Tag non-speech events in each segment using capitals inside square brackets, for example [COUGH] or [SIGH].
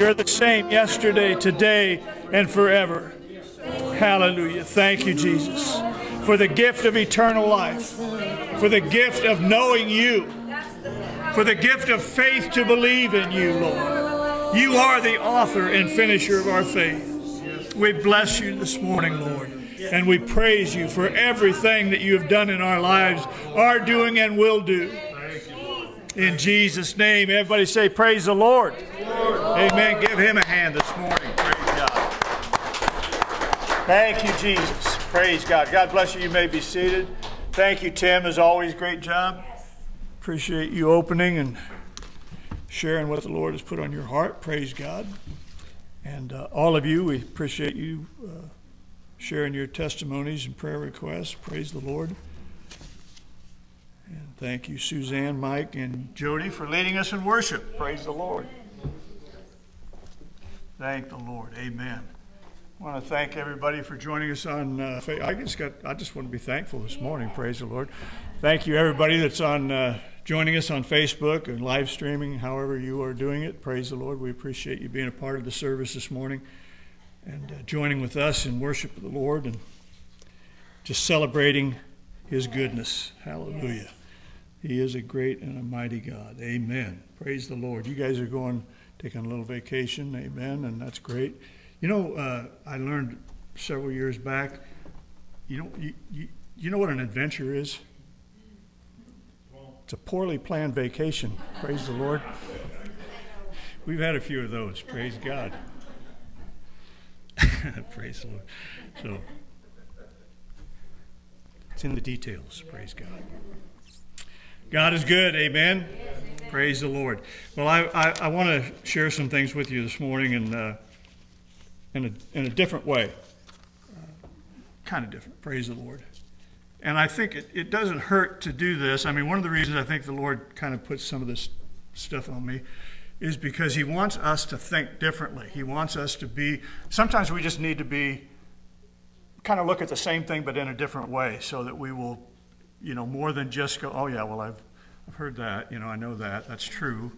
You're the same yesterday, today, and forever. Hallelujah. Thank you, Jesus, for the gift of eternal life, for the gift of knowing you, for the gift of faith to believe in you, Lord. You are the author and finisher of our faith. We bless you this morning, Lord. And we praise you for everything that you have done in our lives, are doing, and will do. In Jesus' name, everybody say, Praise the Lord. Amen. Give him a hand this morning. Praise God. Thank you, Jesus. Praise God. God bless you. You may be seated. Thank you, Tim. As always, great job. Appreciate you opening and sharing what the Lord has put on your heart. Praise God. And uh, all of you, we appreciate you uh, sharing your testimonies and prayer requests. Praise the Lord. And thank you, Suzanne, Mike, and Jody, for leading us in worship. Praise the Lord. Thank the Lord. Amen. I want to thank everybody for joining us on. Uh, I just got. I just want to be thankful this morning. Praise the Lord. Thank you, everybody that's on uh, joining us on Facebook and live streaming. However you are doing it, praise the Lord. We appreciate you being a part of the service this morning and uh, joining with us in worship of the Lord and just celebrating His goodness. Hallelujah. He is a great and a mighty God. Amen. Praise the Lord. You guys are going taking a little vacation. Amen. And that's great. You know, uh, I learned several years back. You know, you, you, you know what an adventure is? It's a poorly planned vacation. Praise the Lord. We've had a few of those. Praise God. [LAUGHS] praise the Lord. So it's in the details. Praise God. God is good. Amen. Praise the Lord. Well, I, I, I want to share some things with you this morning in, uh, in, a, in a different way. Uh, kind of different. Praise the Lord. And I think it, it doesn't hurt to do this. I mean, one of the reasons I think the Lord kind of puts some of this stuff on me is because He wants us to think differently. He wants us to be, sometimes we just need to be, kind of look at the same thing but in a different way so that we will, you know, more than just go, oh, yeah, well, I've, I've heard that, you know, I know that, that's true.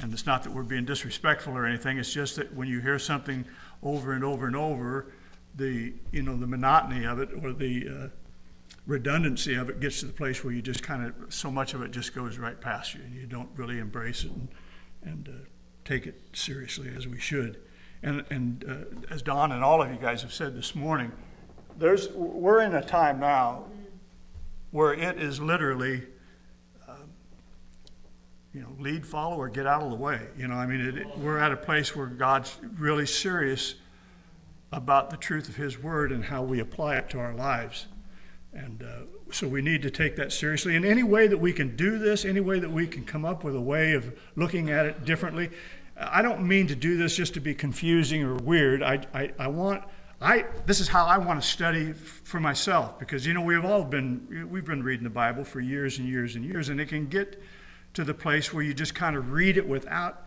And it's not that we're being disrespectful or anything, it's just that when you hear something over and over and over, the, you know, the monotony of it or the, uh, redundancy of it gets to the place where you just kind of so much of it just goes right past you and you don't really embrace it and, and uh, take it seriously as we should. And, and uh, as Don and all of you guys have said this morning, there's, we're in a time now where it is literally, uh, you know, lead, follow, or get out of the way. You know, I mean, it, it, we're at a place where God's really serious about the truth of His Word and how we apply it to our lives. And uh, so we need to take that seriously. In any way that we can do this, any way that we can come up with a way of looking at it differently, I don't mean to do this just to be confusing or weird. I, I, I want, I, this is how I want to study for myself because, you know, we've all been, we've been reading the Bible for years and years and years, and it can get to the place where you just kind of read it without,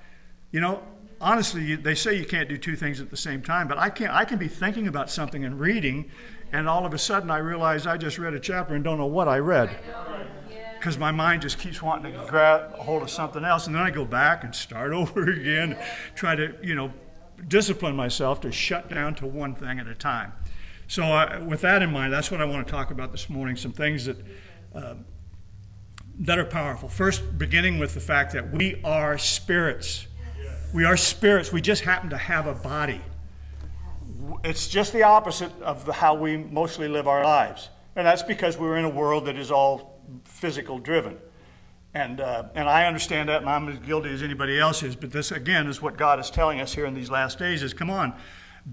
you know, honestly, they say you can't do two things at the same time, but I can't, I can be thinking about something and reading and all of a sudden I realize I just read a chapter and don't know what I read. Because my mind just keeps wanting to grab hold of something else. And then I go back and start [LAUGHS] over again, try to, you know, discipline myself to shut down to one thing at a time. So, uh, with that in mind, that's what I want to talk about this morning some things that, uh, that are powerful. First, beginning with the fact that we are spirits. We are spirits. We just happen to have a body it's just the opposite of how we mostly live our lives. And that's because we're in a world that is all physical driven. And, uh, and I understand that, and I'm as guilty as anybody else is. But this, again, is what God is telling us here in these last days is come on,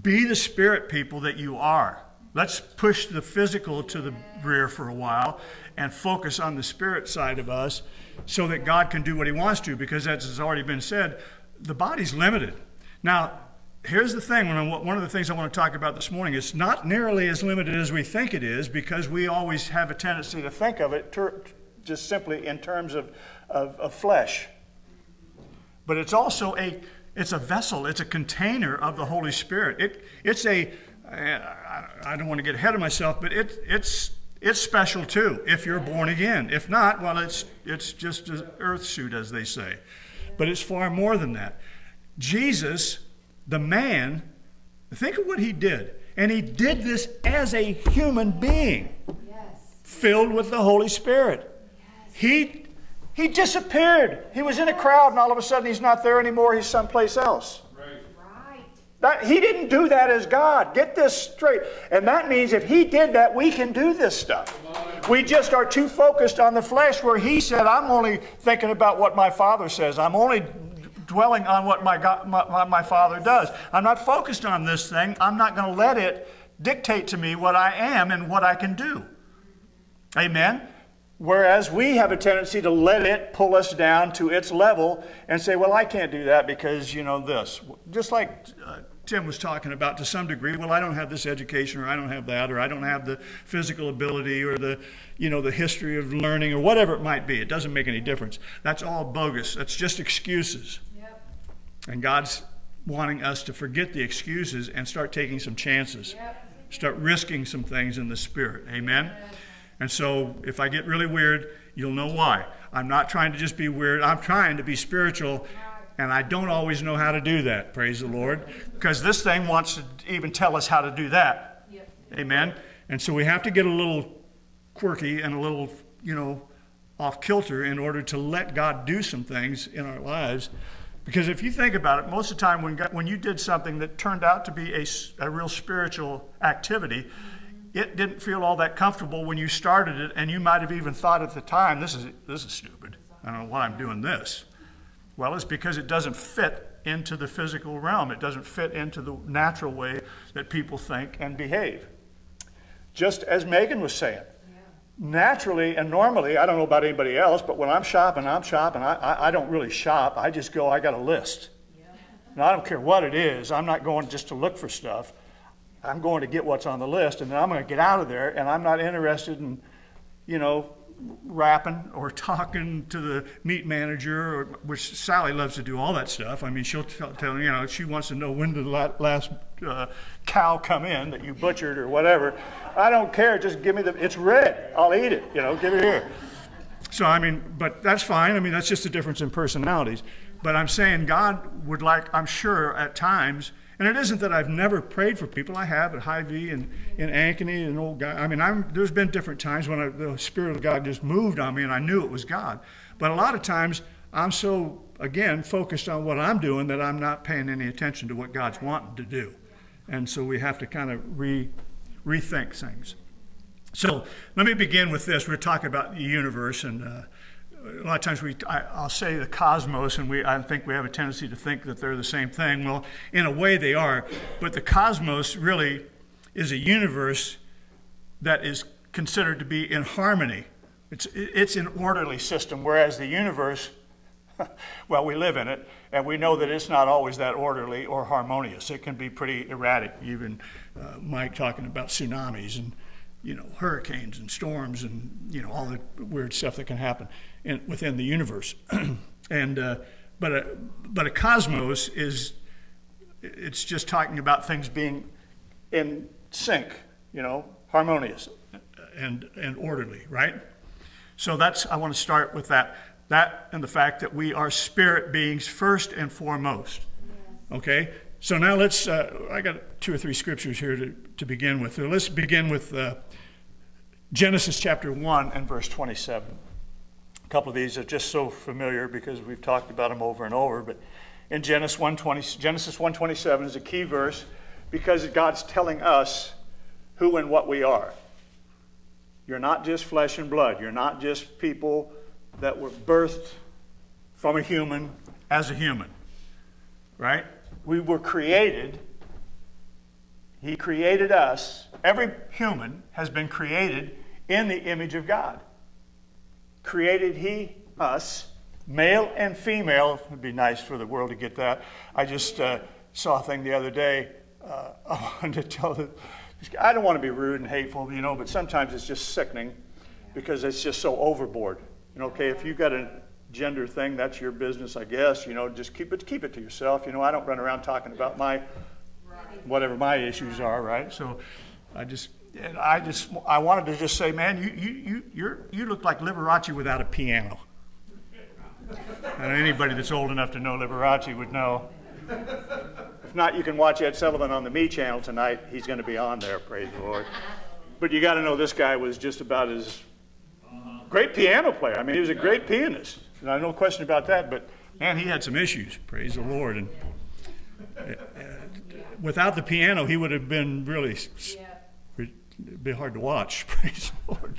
be the spirit people that you are. Let's push the physical to the rear for a while and focus on the spirit side of us so that God can do what he wants to, because as has already been said, the body's limited. Now, here's the thing one of the things I want to talk about this morning it's not nearly as limited as we think it is because we always have a tendency to think of it just simply in terms of, of, of, flesh. But it's also a it's a vessel, it's a container of the Holy Spirit. It, it's a I don't want to get ahead of myself, but it, it's it's special too if you're born again. If not, well, it's, it's just an earth suit, as they say. But it's far more than that. Jesus, the man, think of what he did. And he did this as a human being, yes. filled with the Holy Spirit. He, he disappeared. He was in a crowd, and all of a sudden he's not there anymore. He's someplace else. That, he didn't do that as God. Get this straight. And that means if he did that, we can do this stuff. We just are too focused on the flesh, where he said, I'm only thinking about what my father says. I'm only dwelling on what my, God, my, my father does. I'm not focused on this thing. I'm not going to let it dictate to me what I am and what I can do. Amen? Whereas we have a tendency to let it pull us down to its level and say, well, I can't do that because, you know, this. Just like uh, Tim was talking about to some degree, well, I don't have this education or I don't have that or I don't have the physical ability or the, you know, the history of learning or whatever it might be. It doesn't make any difference. That's all bogus. That's just excuses. Yep. And God's wanting us to forget the excuses and start taking some chances. Yep. Start risking some things in the spirit. Amen. And so if I get really weird, you'll know why. I'm not trying to just be weird. I'm trying to be spiritual and I don't always know how to do that, praise the Lord, because this thing wants to even tell us how to do that. Yep. Amen. And so we have to get a little quirky and a little, you know, off kilter in order to let God do some things in our lives. Because if you think about it, most of the time when, God, when you did something that turned out to be a, a real spiritual activity, it didn't feel all that comfortable when you started it, and you might have even thought at the time, this is, this is stupid. I don't know why I'm doing this. Well, it's because it doesn't fit into the physical realm. It doesn't fit into the natural way that people think and behave. Just as Megan was saying, yeah. naturally and normally, I don't know about anybody else, but when I'm shopping, I'm shopping. I, I, I don't really shop. I just go, I got a list. Yeah. Now, I don't care what it is. I'm not going just to look for stuff. I'm going to get what's on the list, and then I'm going to get out of there, and I'm not interested in, you know, rapping or [LAUGHS] talking to the meat manager, or, which Sally loves to do all that stuff. I mean, she'll tell, you know, she wants to know when did the last uh, cow come in that you butchered or whatever. I don't care. Just give me the, it's red. I'll eat it. You know, give it here. So, I mean, but that's fine. I mean, that's just a difference in personalities. But I'm saying God would like, I'm sure at times, and it isn't that I've never prayed for people. I have at Hy-Vee and in Ankeny, and old guy. I mean, I'm, there's been different times when I, the Spirit of God just moved on me and I knew it was God. But a lot of times I'm so, again, focused on what I'm doing that I'm not paying any attention to what God's wanting to do. And so we have to kind of re, rethink things. So let me begin with this. We're talking about the universe and uh, a lot of times we, I, will say the cosmos, and we, I think we have a tendency to think that they're the same thing. Well, in a way they are, but the cosmos really is a universe that is considered to be in harmony. It's, it's an orderly system, whereas the universe, [LAUGHS] well, we live in it, and we know that it's not always that orderly or harmonious. It can be pretty erratic. Even uh, Mike talking about tsunamis and you know hurricanes and storms and you know all the weird stuff that can happen in, within the universe. [CLEARS THROAT] and uh, but a but a cosmos is it's just talking about things being in sync, you know, harmonious and and orderly, right? So that's I want to start with that that and the fact that we are spirit beings first and foremost. Okay. So now let's. Uh, I got two or three scriptures here to, to begin with. So let's begin with uh, Genesis chapter one and verse twenty-seven couple of these are just so familiar because we've talked about them over and over. But in Genesis 1:20, Genesis 1:27 is a key verse because God's telling us who and what we are. You're not just flesh and blood. You're not just people that were birthed from a human as a human. Right? We were created. He created us. Every human has been created in the image of God created he us, male and female. It'd be nice for the world to get that. I just uh, saw a thing the other day. Uh, [LAUGHS] I wanted to tell the, I don't want to be rude and hateful, you know, but sometimes it's just sickening because it's just so overboard. You know, okay, if you've got a gender thing, that's your business, I guess. You know, just keep it keep it to yourself. You know, I don't run around talking about my whatever my issues are, right? So I just and I just I wanted to just say, man, you you you you look like Liberace without a piano. And anybody that's old enough to know Liberace would know. If not, you can watch Ed Sullivan on the Me channel tonight. He's going to be on there, praise the Lord. But you got to know this guy was just about as great piano player. I mean, he was a great pianist. No question about that. But man, he had some issues, praise the Lord. And uh, without the piano, he would have been really it'd be hard to watch. [LAUGHS] Praise the Lord.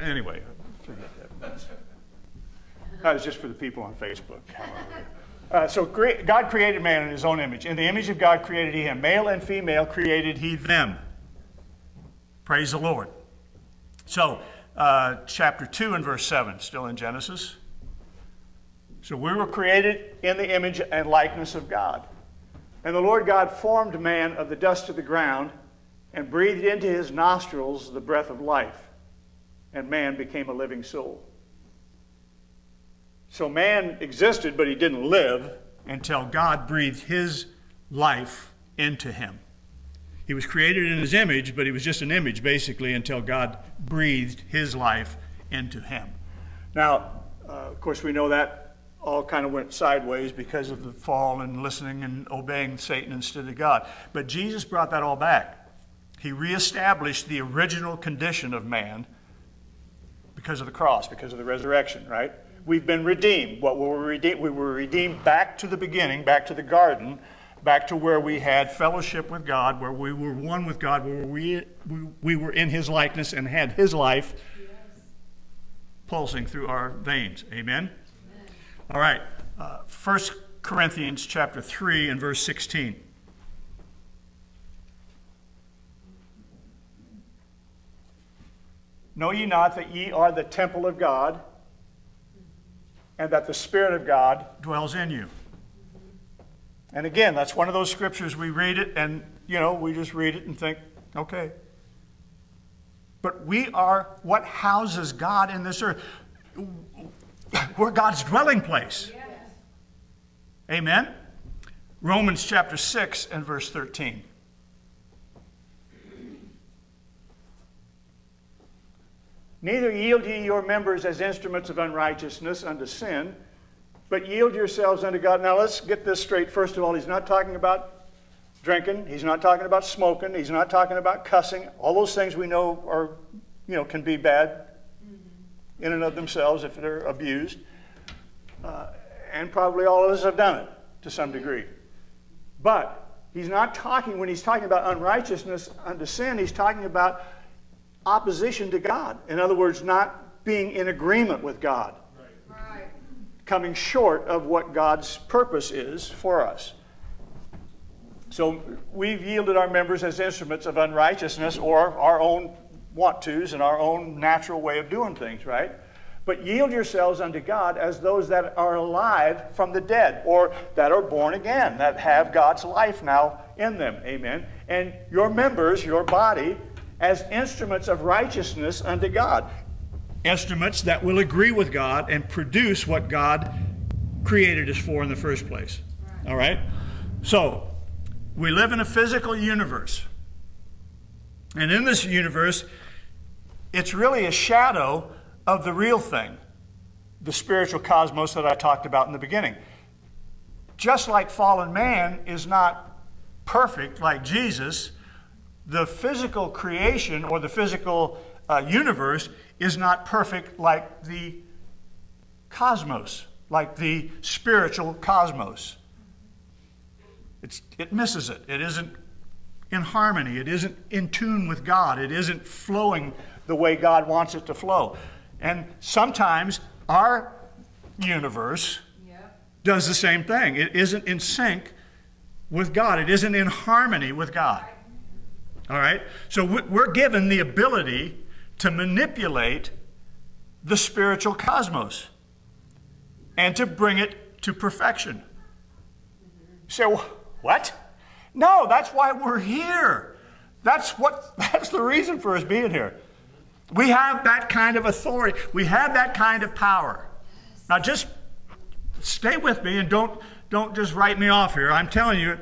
Anyway, that. Was just for the people on Facebook. Uh, so God created man in his own image. In the image of God created he him. Male and female created he them. Praise the Lord. So, uh, chapter 2 and verse 7, still in Genesis. So we were created in the image and likeness of God. And the Lord God formed man of the dust of the ground and breathed into his nostrils the breath of life, and man became a living soul. So man existed, but he didn't live until God breathed his life into him. He was created in his image, but he was just an image basically until God breathed his life into him. Now, uh, of course, we know that all kind of went sideways because of the fall and listening and obeying Satan instead of God. But Jesus brought that all back. He reestablished the original condition of man because of the cross, because of the resurrection, right? We've been redeemed. What were we redeemed? We were redeemed back to the beginning, back to the garden, back to where we had fellowship with God, where we were one with God, where we, we, we were in His likeness and had His life yes. pulsing through our veins. Amen? Amen. All right. Uh, 1 Corinthians chapter 3 and verse 16. Know ye not that ye are the temple of God, and that the Spirit of God dwells in you? And again, that's one of those scriptures we read it and, you know, we just read it and think, okay. But we are what houses God in this earth. We're God's dwelling place. Yes. Amen? Romans chapter 6 and verse 13. Neither yield ye your members as instruments of unrighteousness unto sin, but yield yourselves unto God. Now let's get this straight. First of all, he's not talking about drinking. He's not talking about smoking. He's not talking about cussing. All those things we know are, you know, can be bad in and of themselves if they're abused. Uh, and probably all of us have done it to some degree. But he's not talking, when he's talking about unrighteousness unto sin, he's talking about opposition to God. In other words, not being in agreement with God. Right. Coming short of what God's purpose is for us. So we've yielded our members as instruments of unrighteousness or our own want tos and our own natural way of doing things, right? But yield yourselves unto God as those that are alive from the dead or that are born again, that have God's life now in them. Amen. And your members, your body, as instruments of righteousness unto God. Instruments that will agree with God and produce what God created us for in the first place. All right? So, we live in a physical universe. And in this universe, it's really a shadow of the real thing, the spiritual cosmos that I talked about in the beginning. Just like fallen man is not perfect like Jesus, the physical creation or the physical uh, universe is not perfect like the cosmos, like the spiritual cosmos. It's, it misses it. It isn't in harmony. It isn't in tune with God. It isn't flowing the way God wants it to flow. And sometimes our universe does the same thing. It isn't in sync with God, it isn't in harmony with God. All right? So we're given the ability to manipulate the spiritual cosmos and to bring it to perfection. So, what? No, that's why we're here. That's what [LAUGHS] that's the reason for us being here. We have that kind of authority. We have that kind of power. Now just stay with me and don't don't just write me off here. I'm telling you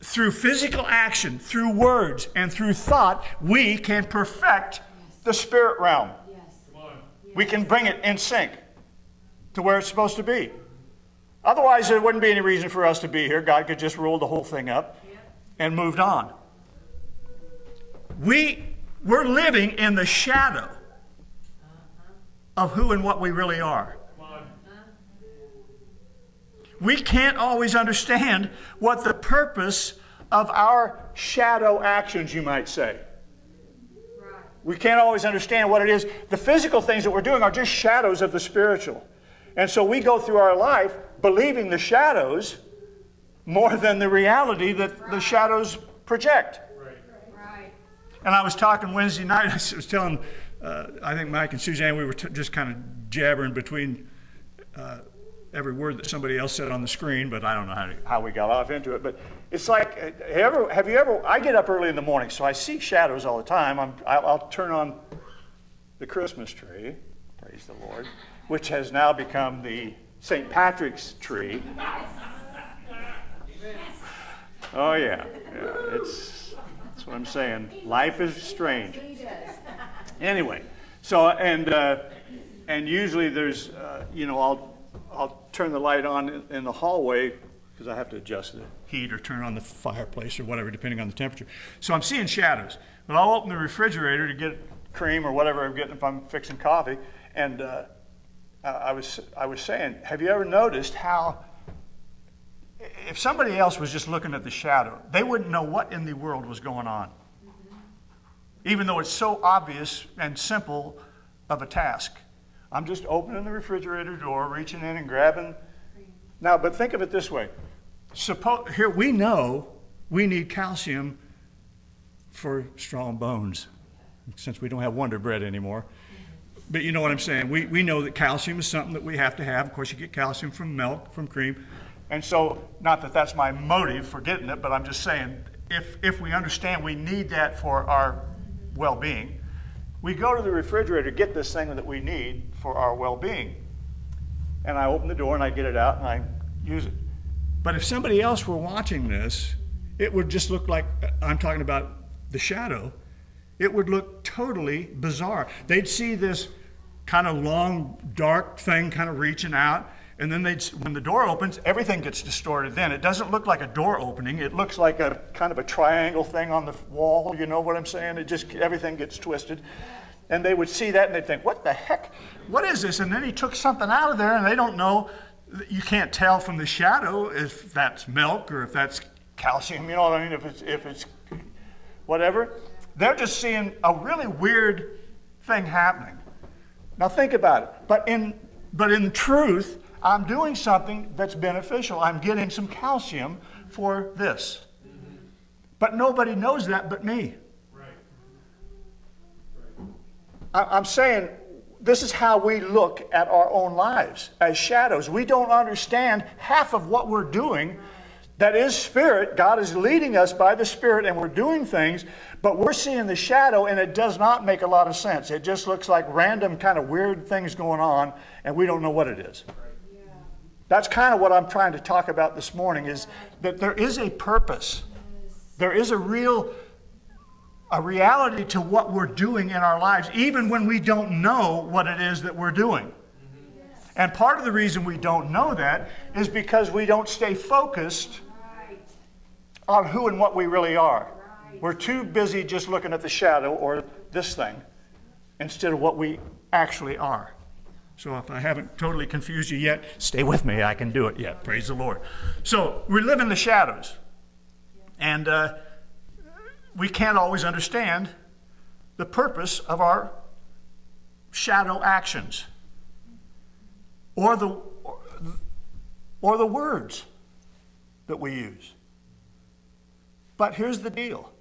through physical action, through words, and through thought, we can perfect the spirit realm. We can bring it in sync to where it's supposed to be. Otherwise, there wouldn't be any reason for us to be here. God could just roll the whole thing up and moved on. We, we're living in the shadow uh-huh. of who and what we really are. We can't always understand what the purpose of our shadow actions, you might say. We can't always understand what it is. The physical things that we're doing are just shadows of the spiritual. And so we go through our life believing the shadows more than the reality that the shadows project. Right. And I was talking Wednesday night, [LAUGHS] I was telling, uh, I think Mike and Suzanne, we were t- just kind of jabbering between uh, every word that somebody else said on the screen, but I don't know how, to, how we got off into it. But it's like, uh, have, ever, have you ever, I get up early in the morning, so I see shadows all the time. I'm, I'll, I'll turn on the Christmas tree, praise the Lord, which has now become the St. Patrick's tree. Oh, yeah. yeah. It's, that's what I'm saying. Life is strange. Anyway, so, and, uh, and usually there's, uh, you know, I'll, I'll turn the light on in the hallway because I have to adjust the heat or turn on the fireplace or whatever, depending on the temperature. So I'm seeing shadows. But I'll open the refrigerator to get cream or whatever I'm getting if I'm fixing coffee. And uh, I, was, I was saying, have you ever noticed how if somebody else was just looking at the shadow, they wouldn't know what in the world was going on. Even though it's so obvious and simple of a task. I'm just opening the refrigerator door, reaching in and grabbing. Now, but think of it this way. Suppose, here we know we need calcium for strong bones since we don't have Wonder Bread anymore. But you know what I'm saying. We, we know that calcium is something that we have to have. Of course, you get calcium from milk, from cream. And so, not that that's my motive for getting it, but I'm just saying, if, if we understand we need that for our well being, we go to the refrigerator, get this thing that we need for our well being. And I open the door and I get it out and I use it. But if somebody else were watching this, it would just look like I'm talking about the shadow. It would look totally bizarre. They'd see this kind of long, dark thing kind of reaching out and then they'd, when the door opens, everything gets distorted then. It doesn't look like a door opening. It looks like a kind of a triangle thing on the wall. You know what I'm saying? It just, everything gets twisted. And they would see that and they'd think, what the heck? What is this? And then he took something out of there and they don't know. You can't tell from the shadow if that's milk or if that's calcium. You know what I mean? If it's, if it's whatever. They're just seeing a really weird thing happening. Now think about it. But in, but in truth, I'm doing something that's beneficial. I'm getting some calcium for this. But nobody knows that but me. I'm saying this is how we look at our own lives as shadows. We don't understand half of what we're doing that is spirit. God is leading us by the spirit and we're doing things, but we're seeing the shadow and it does not make a lot of sense. It just looks like random kind of weird things going on and we don't know what it is. That's kind of what I'm trying to talk about this morning is that there is a purpose. There is a real a reality to what we're doing in our lives even when we don't know what it is that we're doing. And part of the reason we don't know that is because we don't stay focused on who and what we really are. We're too busy just looking at the shadow or this thing instead of what we actually are. So if I haven't totally confused you yet, stay with me. I can do it yet. Praise the Lord. So we live in the shadows. And uh, we can't always understand the purpose of our shadow actions or the, or the words that we use. But here's the deal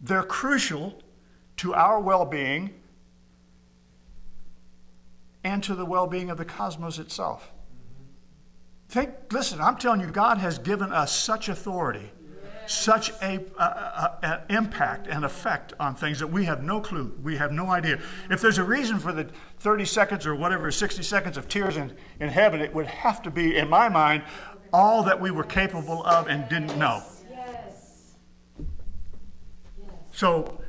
they're crucial to our well being and to the well being of the cosmos itself. Think, listen, I'm telling you, God has given us such authority, such a, a, a, a, impact and effect on things that we have no clue, we have no idea. If there's a reason for the 30 seconds or whatever, 60 seconds of tears in, in heaven, it would have to be, in my mind, all that we were capable of and didn't know. Yes. So,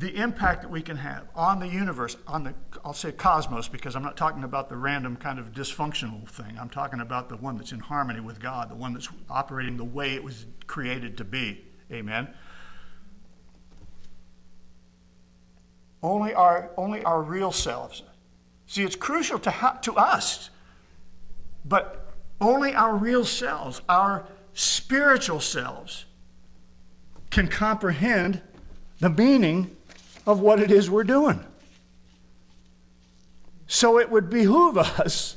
the impact that we can have on the universe, on the, I'll say cosmos, because I'm not talking about the random kind of dysfunctional thing. I'm talking about the one that's in harmony with God, the one that's operating the way it was created to be. Amen. Only our, only our real selves. See, it's crucial to, to us, but only our real selves, our spiritual selves, can comprehend the meaning of what it is we're doing. So it would behoove [LAUGHS] us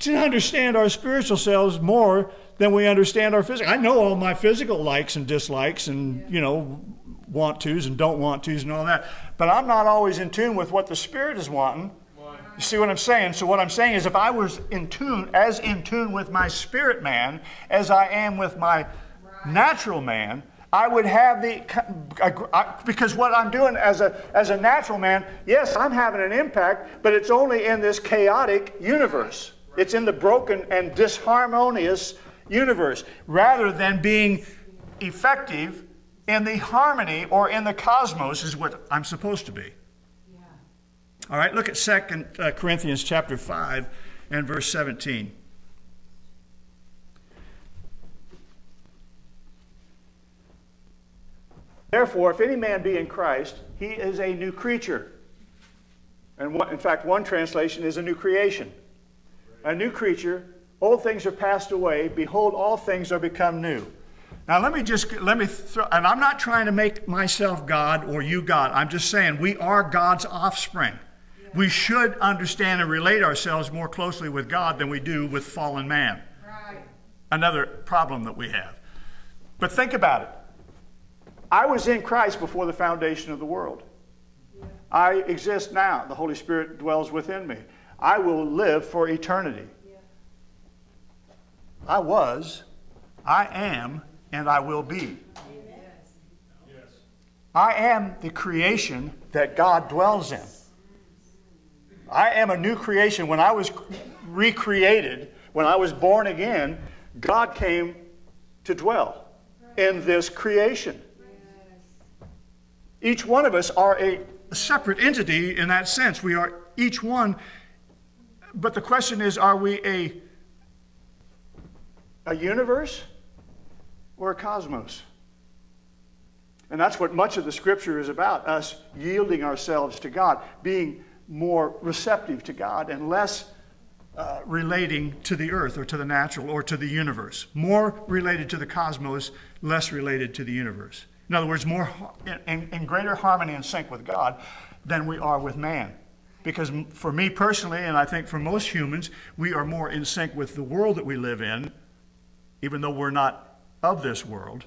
to understand our spiritual selves more than we understand our physical. I know all my physical likes and dislikes and, you know, want tos and don't want tos and all that, but I'm not always in tune with what the Spirit is wanting. You see what I'm saying? So, what I'm saying is, if I was in tune, as in tune with my spirit man as I am with my natural man, I would have the, because what I'm doing as a, as a natural man, yes, I'm having an impact, but it's only in this chaotic universe. It's in the broken and disharmonious universe, rather than being effective in the harmony or in the cosmos, is what I'm supposed to be. All right, look at 2 uh, Corinthians chapter 5 and verse 17. Therefore, if any man be in Christ, he is a new creature. And in fact, one translation is a new creation. A new creature, old things are passed away, behold, all things are become new. Now, let me just, let me throw, and I'm not trying to make myself God or you God. I'm just saying we are God's offspring. We should understand and relate ourselves more closely with God than we do with fallen man. Right. Another problem that we have. But think about it. I was in Christ before the foundation of the world. I exist now. The Holy Spirit dwells within me. I will live for eternity. I was, I am, and I will be. I am the creation that God dwells in. I am a new creation. When I was recreated, when I was born again, God came to dwell in this creation. Each one of us are a separate entity in that sense. We are each one. But the question is are we a, a universe or a cosmos? And that's what much of the scripture is about us yielding ourselves to God, being more receptive to God and less uh, relating to the earth or to the natural or to the universe. More related to the cosmos, less related to the universe. In other words, more in, in greater harmony and sync with God than we are with man. Because for me personally, and I think for most humans, we are more in sync with the world that we live in, even though we're not of this world.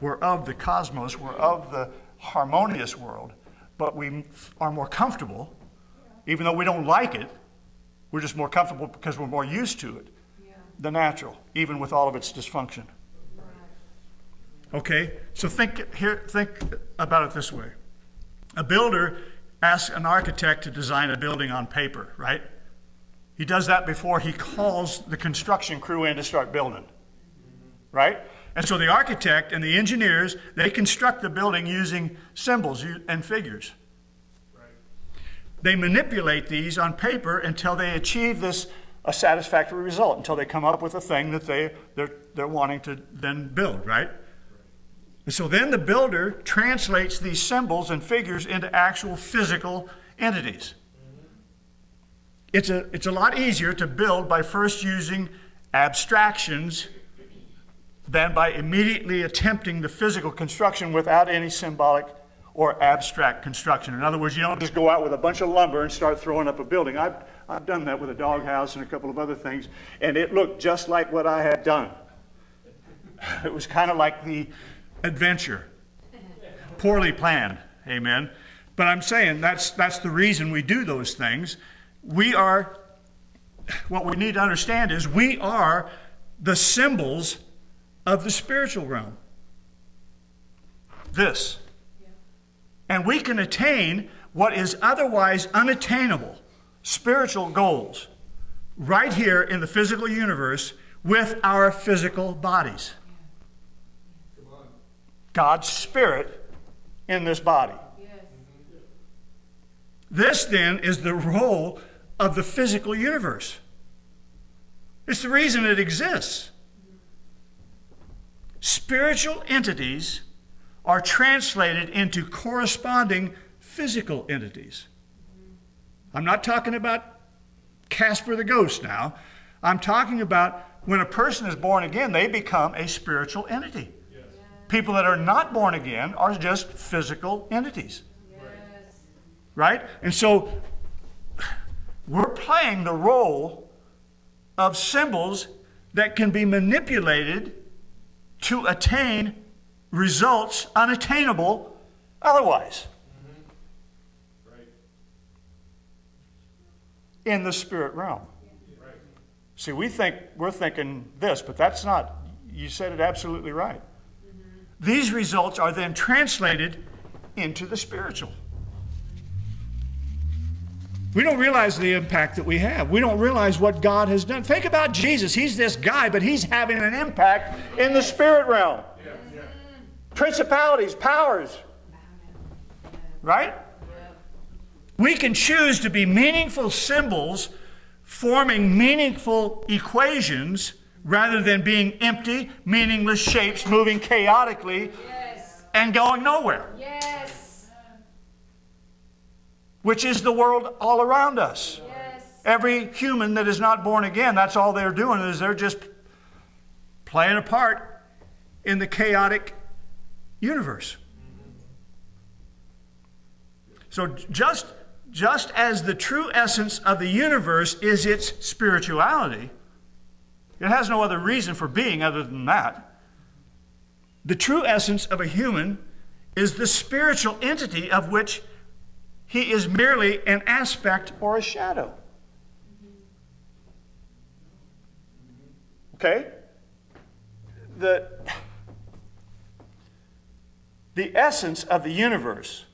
We're of the cosmos, we're of the harmonious world, but we are more comfortable, even though we don't like it. We're just more comfortable because we're more used to it, the natural, even with all of its dysfunction. Okay, so think here. Think about it this way: a builder asks an architect to design a building on paper, right? He does that before he calls the construction crew in to start building, right? And so the architect and the engineers they construct the building using symbols and figures. They manipulate these on paper until they achieve this a satisfactory result, until they come up with a thing that they they're, they're wanting to then build, right? And so then the builder translates these symbols and figures into actual physical entities. It's a, it's a lot easier to build by first using abstractions than by immediately attempting the physical construction without any symbolic or abstract construction. In other words, you don't just go out with a bunch of lumber and start throwing up a building. I've, I've done that with a doghouse and a couple of other things, and it looked just like what I had done. [LAUGHS] It was kind of like the adventure. Poorly planned, amen. But I'm saying that's, that's the reason we do those things. We are, what we need to understand is we are the symbols of the spiritual realm. This. And we can attain what is otherwise unattainable spiritual goals right here in the physical universe with our physical bodies. God's Spirit in this body. This then is the role of the physical universe. It's the reason it exists. Spiritual entities are translated into corresponding physical entities. I'm not talking about Casper the ghost now. I'm talking about when a person is born again, they become a spiritual entity. People that are not born again are just physical entities. Yes. Right? And so we're playing the role of symbols that can be manipulated to attain results unattainable otherwise. Mm-hmm. Right. In the spirit realm. Right. See, we think we're thinking this, but that's not, you said it absolutely right. These results are then translated into the spiritual. We don't realize the impact that we have. We don't realize what God has done. Think about Jesus. He's this guy, but he's having an impact in the spirit realm. Principalities, powers. Right? We can choose to be meaningful symbols forming meaningful equations rather than being empty, meaningless shapes moving chaotically yes. and going nowhere. Yes which is the world all around us. Yes. Every human that is not born again, that's all they're doing is they're just playing a part in the chaotic universe. So just just as the true essence of the universe is its spirituality, it has no other reason for being other than that. The true essence of a human is the spiritual entity of which he is merely an aspect or a shadow. Okay? The, the essence of the universe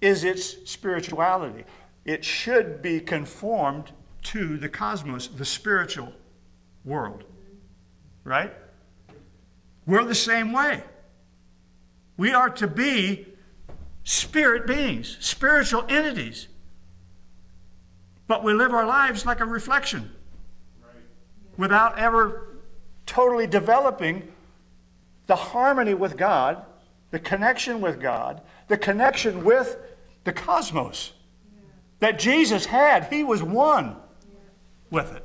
is its spirituality. It should be conformed to the cosmos, the spiritual world. Right? We're the same way. We are to be spirit beings, spiritual entities. But we live our lives like a reflection right. without ever totally developing the harmony with God, the connection with God, the connection with the cosmos that Jesus had. He was one. With it.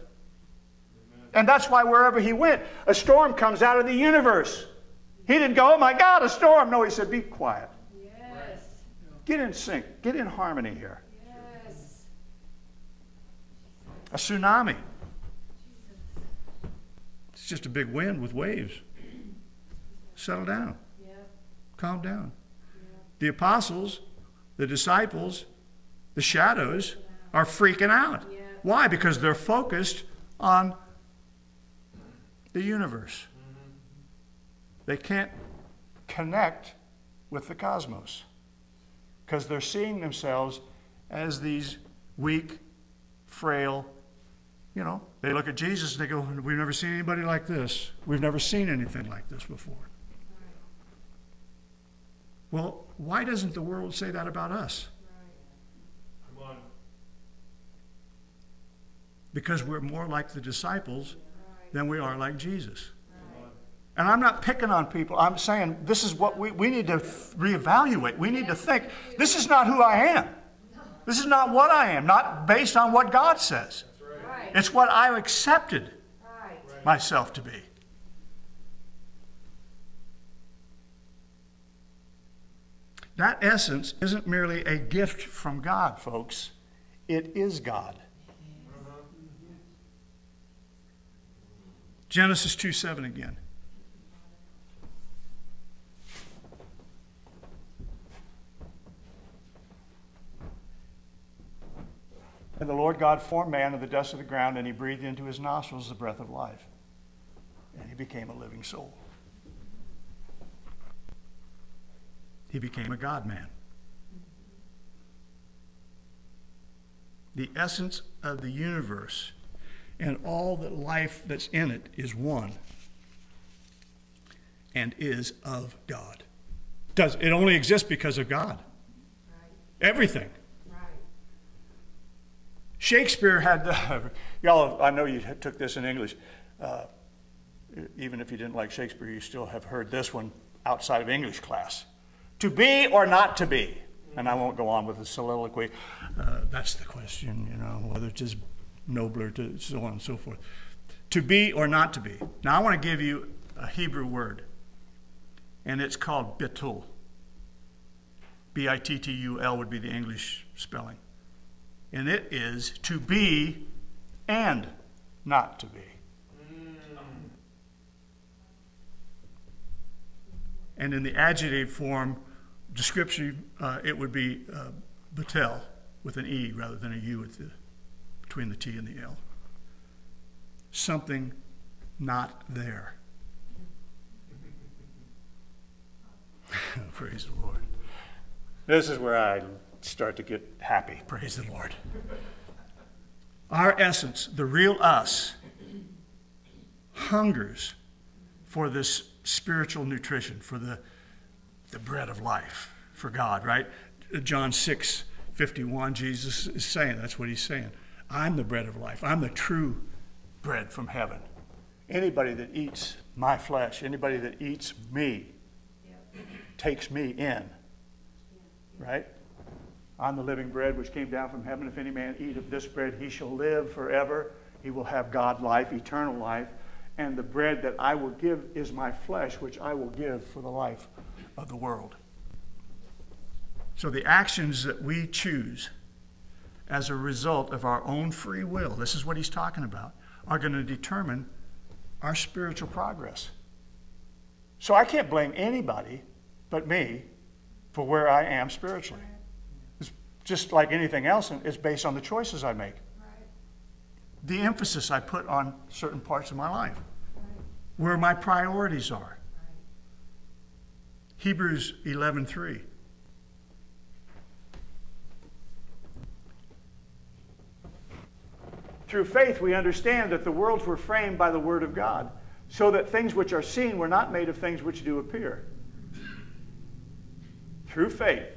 And that's why wherever he went, a storm comes out of the universe. He didn't go, oh my God, a storm. No, he said, be quiet. Get in sync, get in harmony here. Yes. A tsunami. It's just a big wind with waves. Settle down. Yeah. Calm down. The apostles, the disciples, the shadows are freaking out. Why? Because they're focused on the universe. They can't connect with the cosmos because they're seeing themselves as these weak, frail, you know, they look at Jesus and they go, We've never seen anybody like this. We've never seen anything like this before. Well, why doesn't the world say that about us? Come on. Because we're more like the disciples than we are like Jesus. And I'm not picking on people. I'm saying this is what we, we need to reevaluate. We need to think this is not who I am. This is not what I am, not based on what God says. Right. It's what I've accepted right. myself to be. That essence isn't merely a gift from God, folks. It is God. Genesis 2 7 again. And the Lord God formed man of the dust of the ground, and he breathed into his nostrils the breath of life. And he became a living soul. He became a God man. The essence of the universe and all the life that's in it is one and is of God. Does it only exists because of God? Right. Everything. Right. Shakespeare had uh, [LAUGHS] y'all. I know you took this in English. Uh, even if you didn't like Shakespeare, you still have heard this one outside of English class. To be or not to be. And I won't go on with the soliloquy. Uh, that's the question, you know, whether it's just nobler to so on and so forth. To be or not to be. Now, I want to give you a Hebrew word and it's called Bittul. B I T T U L would be the English spelling. And it is to be and not to be. And in the adjective form, description, uh, it would be uh, batel with an E rather than a U at the, between the T and the L. Something not there. [LAUGHS] Praise the Lord. This is where I start to get happy. Praise the Lord. Our essence, the real us, hungers for this spiritual nutrition, for the, the bread of life, for God, right? John 6 51, Jesus is saying, that's what he's saying. I'm the bread of life. I'm the true bread from heaven. Anybody that eats my flesh, anybody that eats me, takes me in. Right? I'm the living bread which came down from heaven. If any man eat of this bread, he shall live forever. He will have God life, eternal life. And the bread that I will give is my flesh, which I will give for the life of the world. So the actions that we choose as a result of our own free will, this is what he's talking about, are going to determine our spiritual progress. So I can't blame anybody but me for where I am spiritually. It's just like anything else, it's based on the choices I make. The emphasis I put on certain parts of my life, where my priorities are. Hebrews 11:3. Through faith, we understand that the worlds were framed by the Word of God, so that things which are seen were not made of things which do appear. Through faith,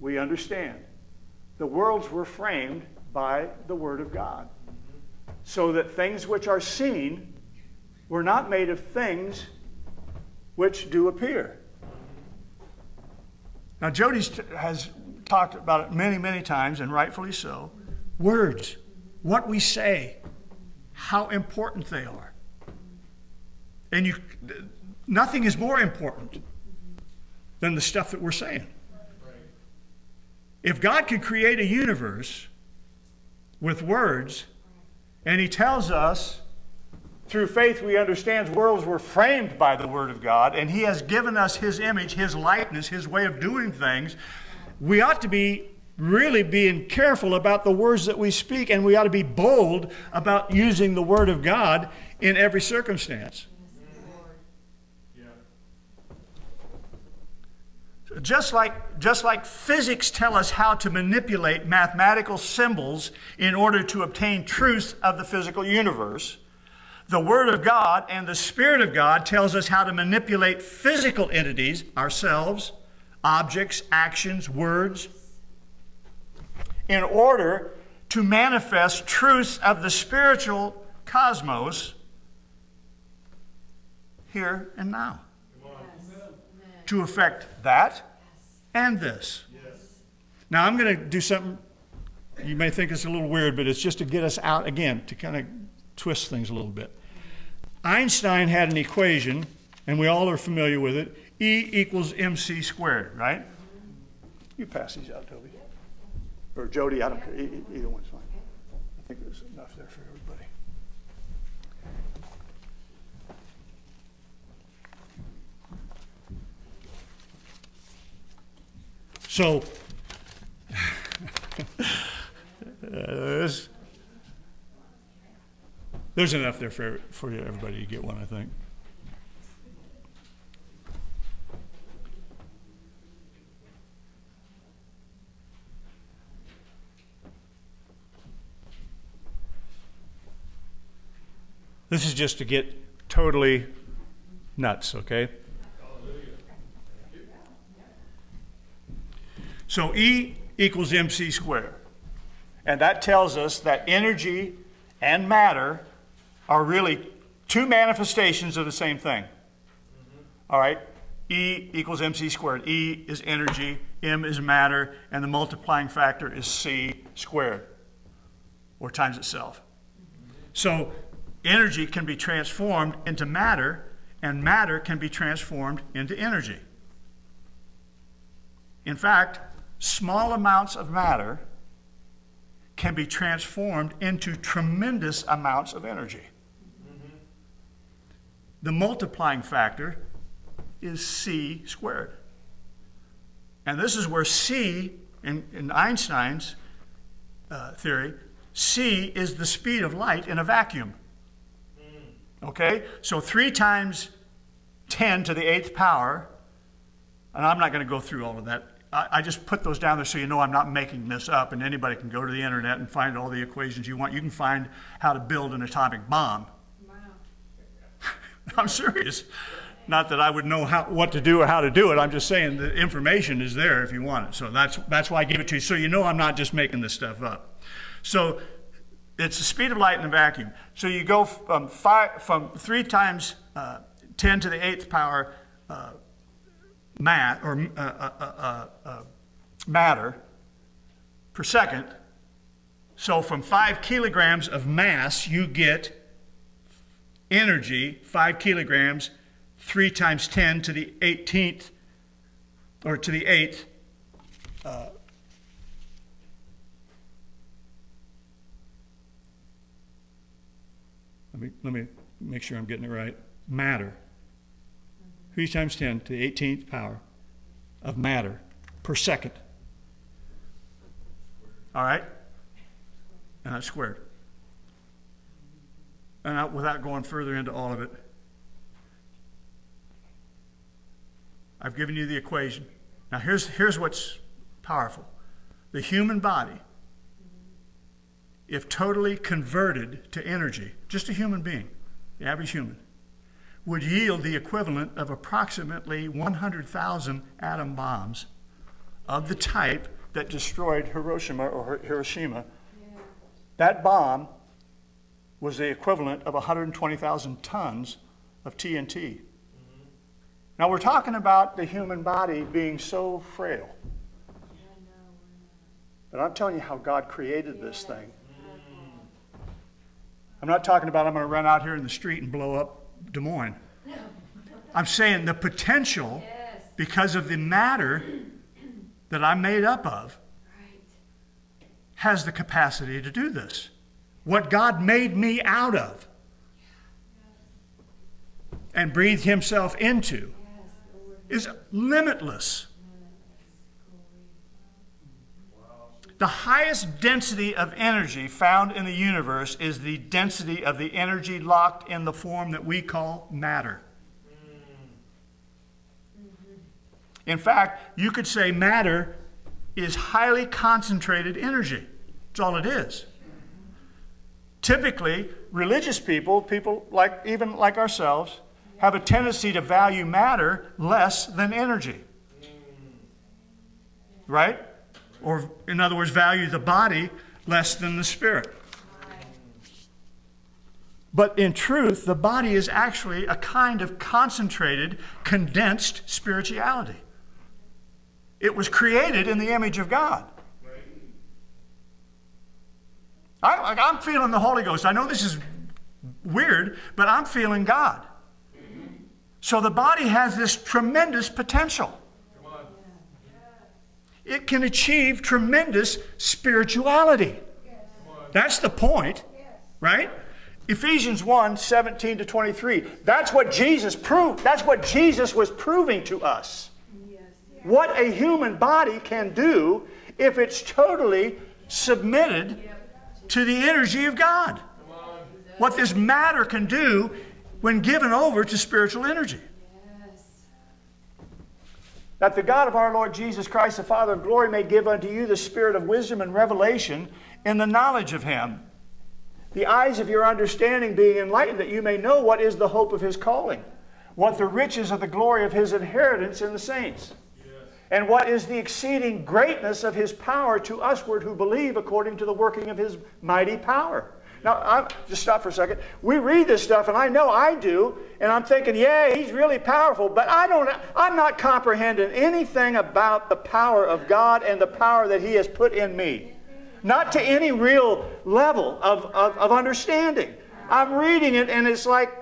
we understand the worlds were framed by the Word of God, so that things which are seen were not made of things which do appear. Now, Jody has talked about it many, many times, and rightfully so. Words, what we say, how important they are. And you, nothing is more important than the stuff that we're saying. If God could create a universe with words, and He tells us through faith we understand worlds were framed by the Word of God, and He has given us His image, His likeness, His way of doing things, we ought to be really being careful about the words that we speak, and we ought to be bold about using the Word of God in every circumstance. Just like, just like physics tell us how to manipulate mathematical symbols in order to obtain truth of the physical universe, the Word of God and the Spirit of God tells us how to manipulate physical entities, ourselves, objects, actions, words, in order to manifest truths of the spiritual cosmos here and now to affect that and this. Now, I'm going to do something you may think it's a little weird, but it's just to get us out again, to kind of twist things a little bit. Einstein had an equation, and we all are familiar with it E equals mc squared, right? You pass these out, Toby. Or Jody, I don't care. Either one's fine. I think there's enough there for everybody. So, [LAUGHS] there's, there's enough there for, for everybody to get one, I think. This is just to get totally nuts, okay? So E equals mc squared. And that tells us that energy and matter are really two manifestations of the same thing. All right? E equals mc squared. E is energy, m is matter, and the multiplying factor is c squared, or times itself. So energy can be transformed into matter, and matter can be transformed into energy. In fact, small amounts of matter can be transformed into tremendous amounts of energy. Mm-hmm. The multiplying factor is c squared. And this is where c, in, in Einstein's uh, theory, c is the speed of light in a vacuum. Okay? So 3 times 10 to the eighth power, and I'm not going to go through all of that I just put those down there so you know I'm not making this up, and anybody can go to the internet and find all the equations you want. You can find how to build an atomic bomb. Wow. [LAUGHS] I'm serious. Not that I would know how, what to do or how to do it. I'm just saying the information is there if you want it. So that's, that's why I gave it to you. So you know I'm not just making this stuff up. So it's the speed of light in a vacuum. So you go from, five, from 3 times uh, 10 to the eighth power uh, mat, or uh uh, uh, uh, matter per second. So from five kilograms of mass, you get energy, five kilograms, three times 10 to the 18th, or to the 8th. Uh, let me, let me make sure I'm getting it right. Matter. 3 times 10 to the 18th power of matter per second. All right? And that's squared. And without going further into all of it, I've given you the equation. Now, here's, here's what's powerful the human body, if totally converted to energy, just a human being, the average human, would yield the equivalent of approximately 100,000 atom bombs of the type that destroyed Hiroshima or Hiroshima. Yeah. That bomb was the equivalent of 120,000 tons of TNT. Mm-hmm. Now we're talking about the human body being so frail. But I'm telling you how God created this thing. I'm not talking about I'm going to run out here in the street and blow up Des Moines. I'm saying the potential, because of the matter that I'm made up of, has the capacity to do this. What God made me out of and breathed Himself into is limitless. The highest density of energy found in the universe is the density of the energy locked in the form that we call matter. In fact, you could say matter is highly concentrated energy. That's all it is. Typically, religious people, people like even like ourselves, have a tendency to value matter less than energy. Right? Or in other words, value the body less than the spirit. But in truth, the body is actually a kind of concentrated, condensed spirituality. It was created in the image of God. I, am feeling the Holy Ghost. I know this is weird, but I'm feeling God. So the body has this tremendous potential it can achieve tremendous spirituality. That's the point, right? Ephesians 1 17 to 23. That's what Jesus proved. That's what Jesus was proving to us. What a human body can do if it's totally submitted to the energy of God. What this matter can do when given over to spiritual energy that the God of our Lord Jesus Christ, the Father of glory, may give unto you the spirit of wisdom and revelation in the knowledge of Him, the eyes of your understanding being enlightened, that you may know what is the hope of his calling, what the riches of the glory of his inheritance in the saints, and what is the exceeding greatness of his power to usward who believe according to the working of his mighty power. Now, I'm, just stop for a second. We read this stuff, and I know I do, and I'm thinking, yeah, he's really powerful, but I don't, I'm not comprehending anything about the power of God and the power that he has put in me. Not to any real level of, of, of understanding. I'm reading it, and it's like,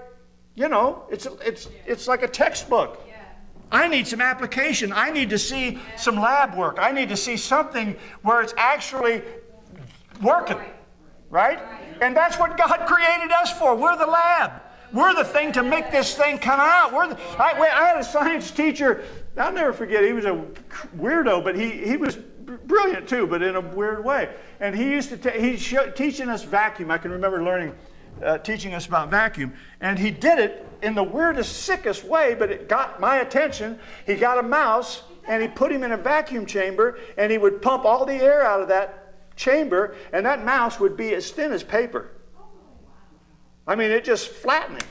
you know, it's, it's, it's like a textbook. I need some application. I need to see some lab work. I need to see something where it's actually working. Right? And that's what God created us for. We're the lab. We're the thing to make this thing come out. We're the, I, I had a science teacher, I'll never forget, he was a weirdo, but he, he was brilliant too, but in a weird way. And he used to, ta- he's teaching us vacuum. I can remember learning, uh, teaching us about vacuum. And he did it in the weirdest, sickest way, but it got my attention. He got a mouse and he put him in a vacuum chamber and he would pump all the air out of that chamber, and that mouse would be as thin as paper. I mean, it just flattening.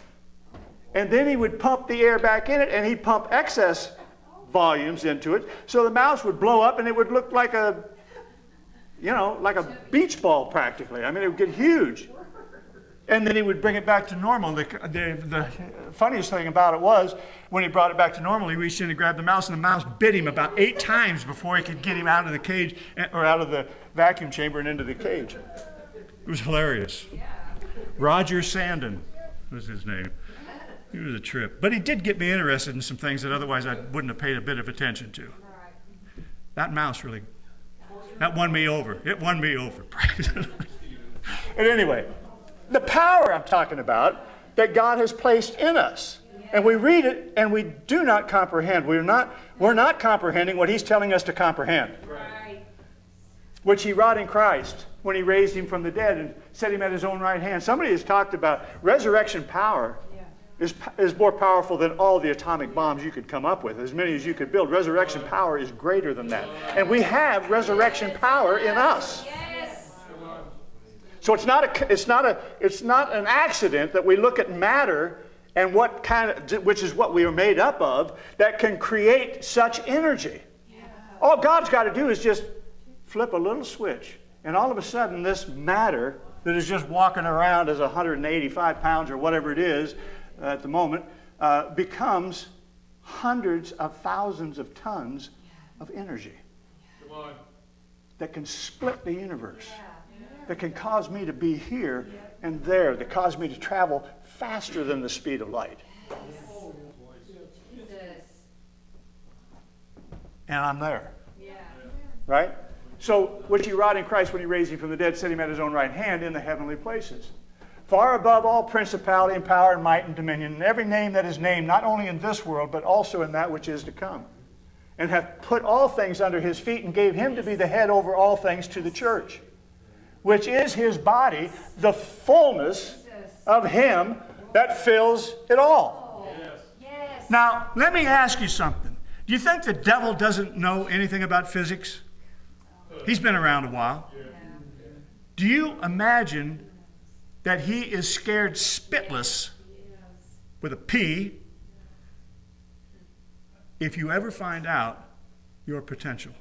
And then he would pump the air back in it, and he'd pump excess volumes into it, so the mouse would blow up, and it would look like a, you know, like a beach ball practically. I mean, it would get huge. And then he would bring it back to normal. The, the, the, funniest thing about it was when he brought it back to normal, he reached in and grabbed the mouse, and the mouse bit him about eight times before he could get him out of the cage eh, or out of the vacuum chamber and into the cage. It was hilarious. Roger Sandin was his name. He was a trip. But he did get me interested in some things that otherwise I wouldn't have paid a bit of attention to. That mouse really, that won me over. It won me over. [LAUGHS] and anyway, the power I'm talking about that God has placed in us. And we read it and we do not comprehend. We're not, we're not comprehending what He's telling us to comprehend. Right. Which He wrought in Christ when He raised Him from the dead and set Him at His own right hand. Somebody has talked about resurrection power yeah. is, is more powerful than all the atomic bombs you could come up with, as many as you could build. Resurrection power is greater than that. And we have resurrection power in us. So it's not, a, it's, not a, it's not an accident that we look at matter and what kind of, which is what we are made up of, that can create such energy. Yeah. All God's got to do is just flip a little switch, and all of a sudden, this matter that is just walking around as 185 pounds or whatever it is uh, at the moment uh, becomes hundreds of thousands of tons of energy that can split the universe. That can cause me to be here and there, that cause me to travel faster than the speed of light. And I'm there. Right? So, which he wrought in Christ when he raised him from the dead, set him at his own right hand in the heavenly places. Far above all principality and power and might and dominion, and every name that is named, not only in this world, but also in that which is to come. And hath put all things under his feet, and gave him to be the head over all things to the church which is his body, the fullness of him that fills it all. Yes. Now, let me ask you something. Do you think the devil doesn't know anything about physics? He's been around a while. Do you imagine that he is scared spitless with a P if you ever find out your potential?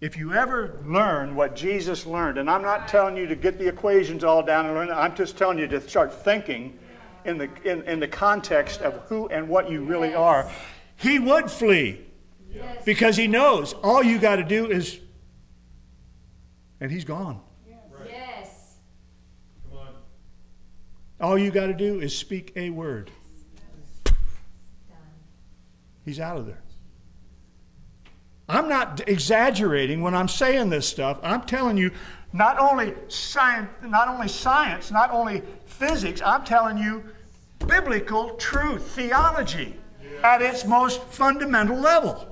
if you ever learn what Jesus learned, and I'm not telling you to get the equations all down and learn, I'm just telling you to start thinking in the, in, in the context of who and what you really are, he would flee. Yes. Because he knows all you got to do is, and he's gone. Yes. Come on. All you got to do is speak a word. He's out of there. I'm not exaggerating when I'm saying this stuff. I'm telling you, not only science, not only science, not only physics, I'm telling you biblical truth, theology at its most fundamental level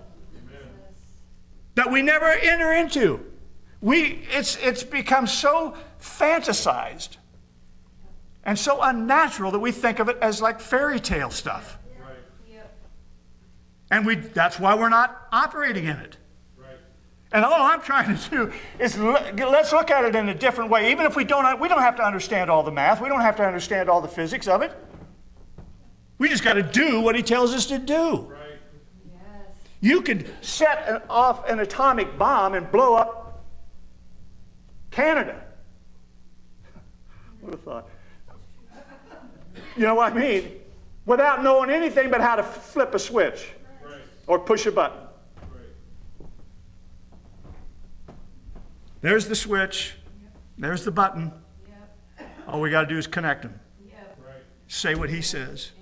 that we never enter into. We, it's, it's become so fantasized and so unnatural that we think of it as like fairy tale stuff. And we, that's why we're not operating in it. Right. And all I'm trying to do is let's look at it in a different way. Even if we don't, we don't have to understand all the math. We don't have to understand all the physics of it. We just got to do what he tells us to do. Right. You could set an, off an atomic bomb and blow up Canada. what a thought. You know what I mean? Without knowing anything but how to flip a switch right. or push a button. There's the switch. There's the button. All we got to do is connect them. Say what he says.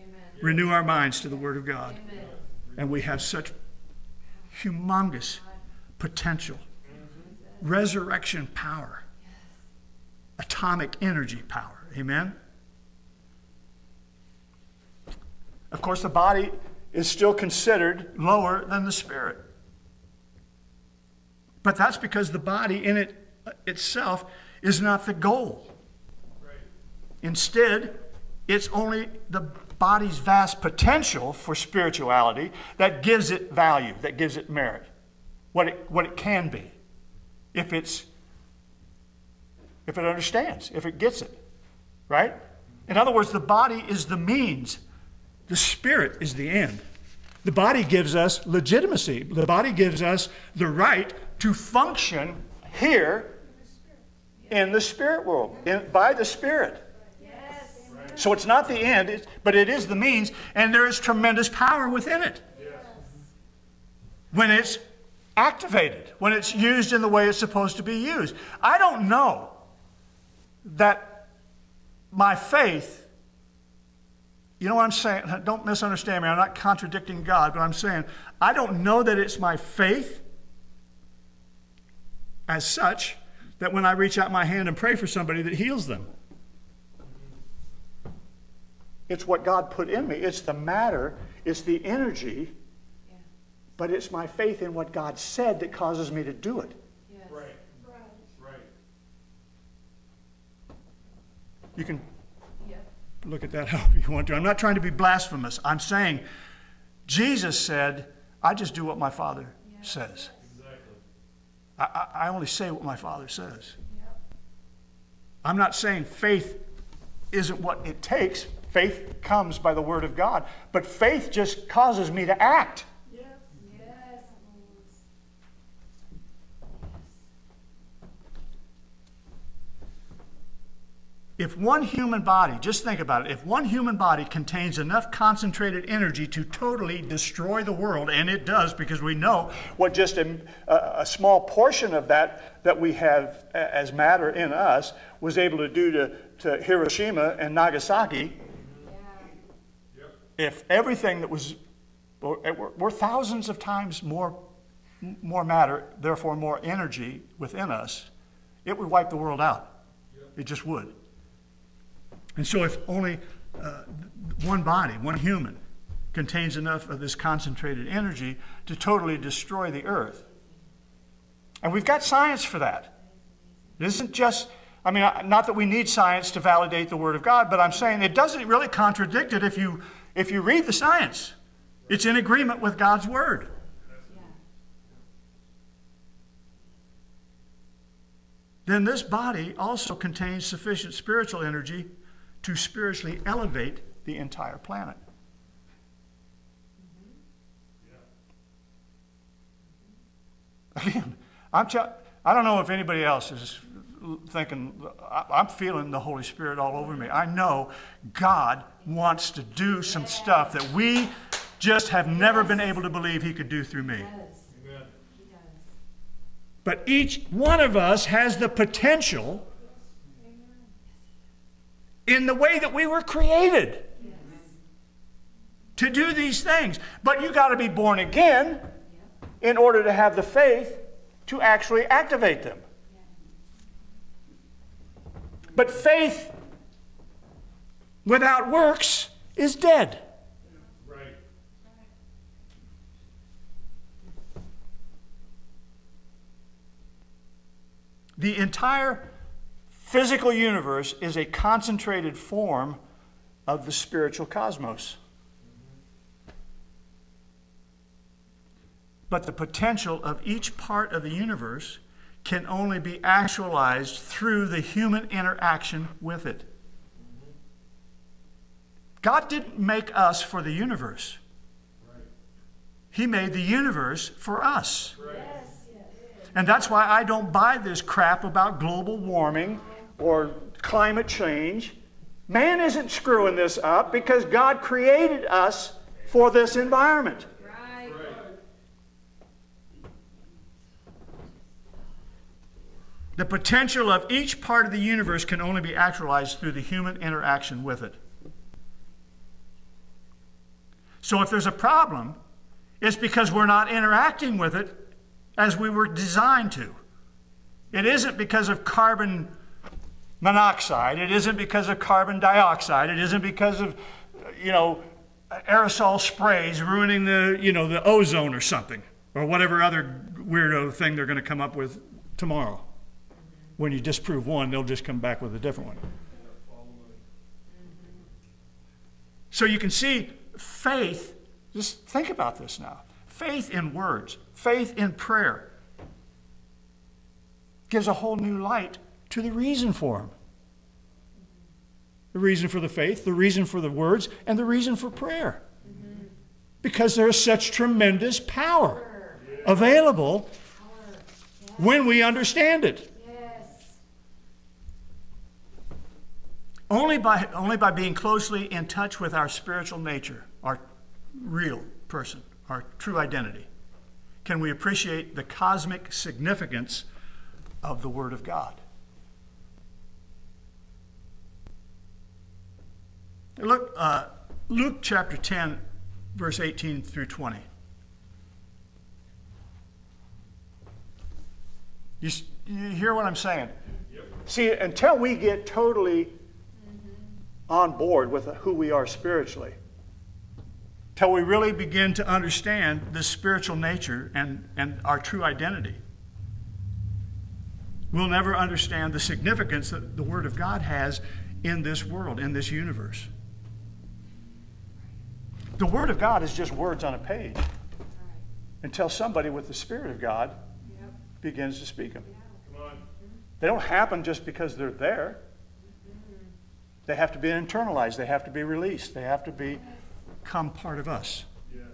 Renew our minds to the Word of God. And we have such humongous potential, resurrection power, atomic energy power. Amen? Of course, the body is still considered lower than the spirit. But that's because the body in it uh, itself is not the goal. Instead, it's only the body's vast potential for spirituality that gives it value, that gives it merit, what it, what it can be, if it's if it understands, if it gets it, right? In other words, the body is the means, the spirit is the end. The body gives us legitimacy. The body gives us the right to function here in the spirit world, in, by the Spirit. So it's not the end, but it is the means, and there is tremendous power within it. When it's activated, when it's used in the way it's supposed to be used. I don't know that my faith, you know what I'm saying? [LAUGHS] Don't misunderstand me. I'm not contradicting God, but I'm saying I don't know that it's my faith as such that when I reach out my hand and pray for somebody that heals them. It's what God put in me. It's the matter, it's the energy, yeah. but it's my faith in what God said that causes me to do it. Yes. Right. Right. You can look at that [LAUGHS] however you want to. I'm not trying to be blasphemous. I'm saying Jesus said, I just do what my Father says. Exactly. I, I only say what my Father says. I'm not saying faith isn't what it takes. Faith comes by the Word of God. But faith just causes me to act. If one human body, just think about it, if one human body contains enough concentrated energy to totally destroy the world, and it does because we know what just a, a small portion of that that we have as matter in us was able to do to, to Hiroshima and Nagasaki. If everything that was, we're thousands of times more, more matter, therefore more energy within us, it would wipe the world out. It just would. And so, if only uh, one body, one human, contains enough of this concentrated energy to totally destroy the earth, and we've got science for that. It isn't just, I mean, not that we need science to validate the Word of God, but I'm saying it doesn't really contradict it if you, if you read the science. It's in agreement with God's Word. Then this body also contains sufficient spiritual energy to spiritually elevate the entire planet. Again, I'm don't know if anybody else is thinking, I'm feeling the Holy Spirit all over me. I know God wants to do some stuff that we just have never been able to believe He could do through me. But each one of us has the potential in the way that we were created to do these things. But you got to be born again in order to have the faith to actually activate them. But faith without works is dead. The entire physical universe is a concentrated form of the spiritual cosmos. but the potential of each part of the universe can only be actualized through the human interaction with it. God didn't make us for the universe. He made the universe for us. And that's why I don't buy this crap about global warming or climate change. Man isn't screwing this up because God created us for this environment. The potential of each part of the universe can only be actualized through the human interaction with it. So if there's a problem, it's because we're not interacting with it as we were designed to. It isn't because of carbon monoxide. It isn't because of carbon dioxide. It isn't because of, you know, aerosol sprays ruining the, you know, the ozone or something, or whatever other weirdo thing they're going to come up with tomorrow. When you disprove one, they'll just come back with a different one. So you can see faith, just think about this now. Faith in words, faith in prayer gives a whole new light to the reason for them. The reason for the faith, the reason for the words, and the reason for prayer. Because there's such tremendous power available when we understand it. Only by, only by being closely in touch with our spiritual nature, our real person, our true identity, can we appreciate the cosmic significance of the Word of God. Look, uh, Luke chapter 10, verse 18 through 20. You, you hear what I'm saying? See, until we get totally on board with who we are spiritually, till we really begin to understand the spiritual nature and, and our true identity, we'll never understand the significance that the Word of God has in this world, in this universe. The Word of God is just words on a page until somebody with the Spirit of God Yep. begins to speak them. Come on. They don't happen just because they're there. They have to be internalized. They have to be released. They have to be, become part of us Yes.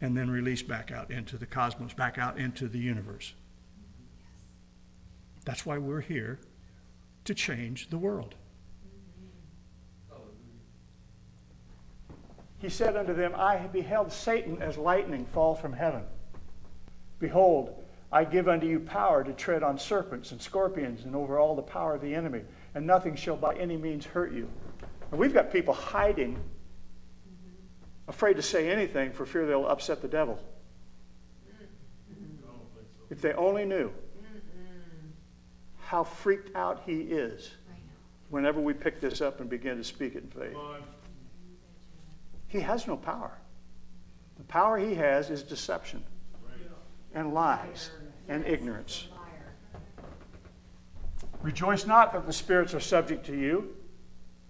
and then released back out into the cosmos, back out into the universe. That's why we're here to change the world. He said unto them, I beheld Satan as lightning fall from heaven. Behold, I give unto you power to tread on serpents and scorpions and over all the power of the enemy, and nothing shall by any means hurt you. And we've got people hiding, afraid to say anything for fear they'll upset the devil. If they only knew how freaked out he is whenever we pick this up and begin to speak it in faith. He has no power. The power he has is deception and lies and ignorance. Rejoice not that the spirits are subject to you,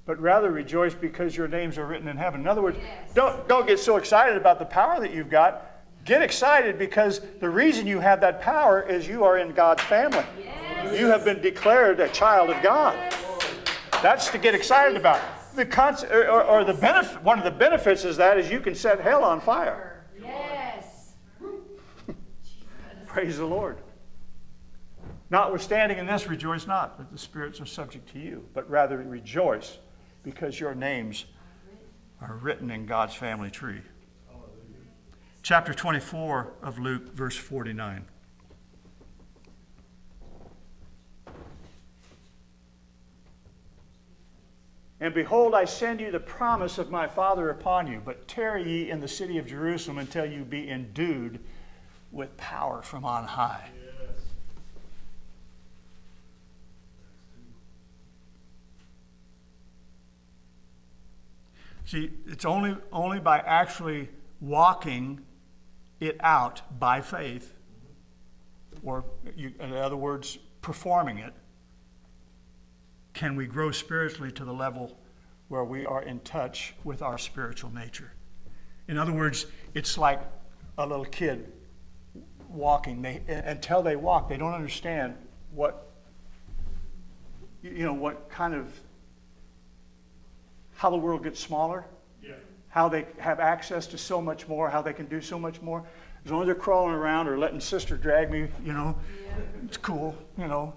but rather rejoice because your names are written in heaven. In other words, don't, don't get so excited about the power that you've got. Get excited because the reason you have that power is you are in God's family. You have been declared a child of God. That's to get excited about. The or, or, or the benefit, one of the benefits is that is you can set hell on fire. Yes. [LAUGHS] Praise the Lord. Notwithstanding in this, rejoice not that the spirits are subject to you, but rather rejoice because your names are written in God's family tree. Chapter 24 of Luke, verse 49. And behold, I send you the promise of my Father upon you, but tarry ye in the city of Jerusalem until you be endued with power from on high. Yes. See, it's only, only by actually walking it out by faith, or you, in other words, performing it, can we grow spiritually to the level where we are in touch with our spiritual nature. In other words, it's like a little kid walking. They, until they walk, they don't understand what, you know, what kind of, how the world gets smaller, Yeah. how they have access to so much more, how they can do so much more. As long as they're crawling around or letting sister drag me, you know, it's cool, you know.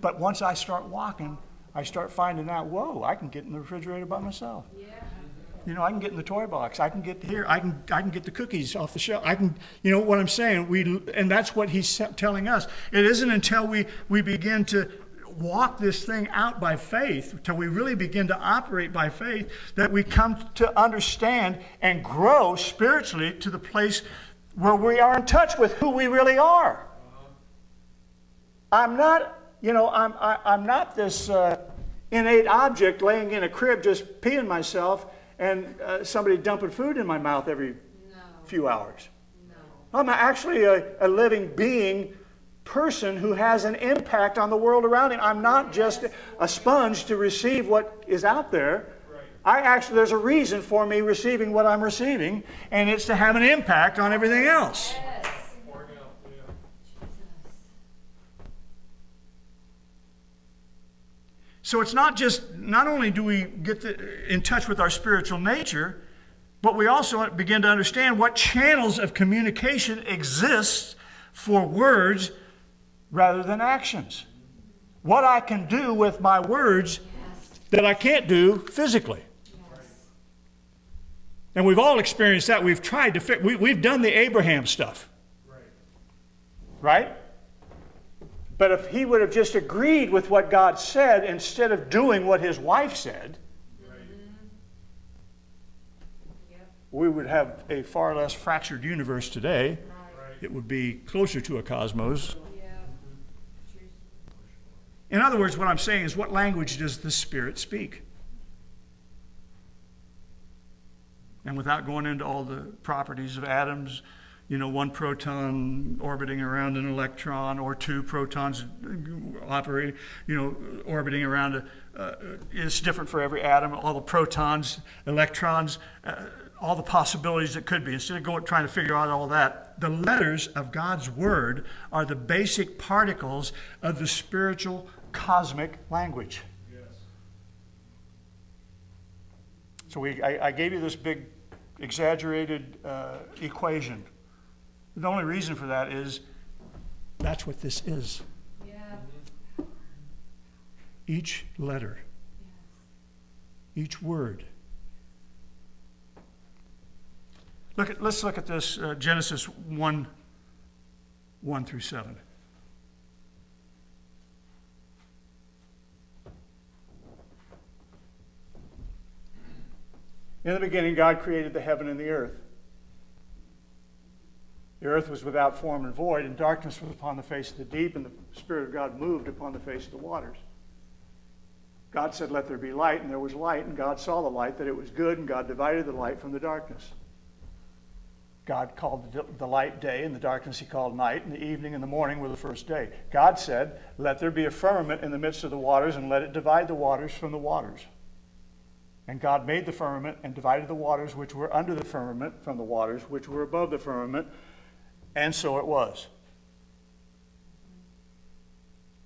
But once I start walking, I start finding out, whoa, I can get in the refrigerator by myself. You know, I can get in the toy box. I can get here. I can I can get the cookies off the shelf. I can, you know, what I'm saying. We and that's what he's telling us. It isn't until we we begin to walk this thing out by faith, till we really begin to operate by faith, that we come to understand and grow spiritually to the place where we are in touch with who we really are. I'm not, you know, I'm I, I'm not this uh, innate object laying in a crib just peeing myself and uh, somebody dumping food in my mouth every No, few hours. no. I'm actually a, a living being person who has an impact on the world around him. I'm not just a sponge to receive what is out there. I actually, there's a reason for me receiving what I'm receiving, and it's to have an impact on everything else. So it's not just, not only do we get the, in touch with our spiritual nature, but we also begin to understand what channels of communication exist for words rather than actions. What I can do with my words that I can't do physically. And we've all experienced that. We've tried to fit, we, we've done the Abraham stuff, Right. right? But if he would have just agreed with what God said instead of doing what his wife said, Right. We would have a far less fractured universe today. Right. It would be closer to a cosmos. In other words, what I'm saying is, what language does the Spirit speak? And without going into all the properties of atoms, you know, one proton orbiting around an electron or two protons operating, you know, orbiting around a, uh, it's different for every atom, all the protons, electrons, uh, all the possibilities that could be. Instead of going trying to figure out all that, the letters of God's word are the basic particles of the spiritual cosmic language. Yes. So we, I, I gave you this big exaggerated uh, equation. The only reason for that is that's what this is. Yeah. Each letter, Yes. each word. Look at, let's look at this uh, Genesis 1 1 through 7. In the beginning, God created the heaven and the earth. The earth was without form and void, and darkness was upon the face of the deep, and the Spirit of God moved upon the face of the waters. God said, Let there be light, and there was light, and God saw the light, that it was good, and God divided the light from the darkness. God called the, light day, and the darkness he called night, and the evening and the morning were the first day. God said, Let there be a firmament in the midst of the waters, and let it divide the waters from the waters. And God made the firmament and divided the waters which were under the firmament from the waters which were above the firmament, and so it was.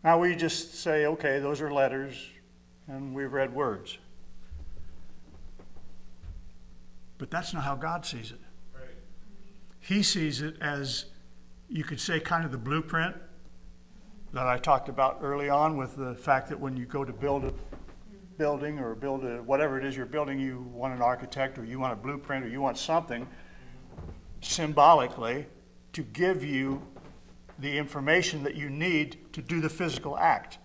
Now we just say, okay, those are letters, and we've read words. But that's not how God sees it. Right. He sees it as, you could say, kind of the blueprint that I talked about early on with the fact that when you go to build a building or build a, whatever it is you're building, you want an architect or you want a blueprint or you want something symbolically to give you the information that you need to do the physical act.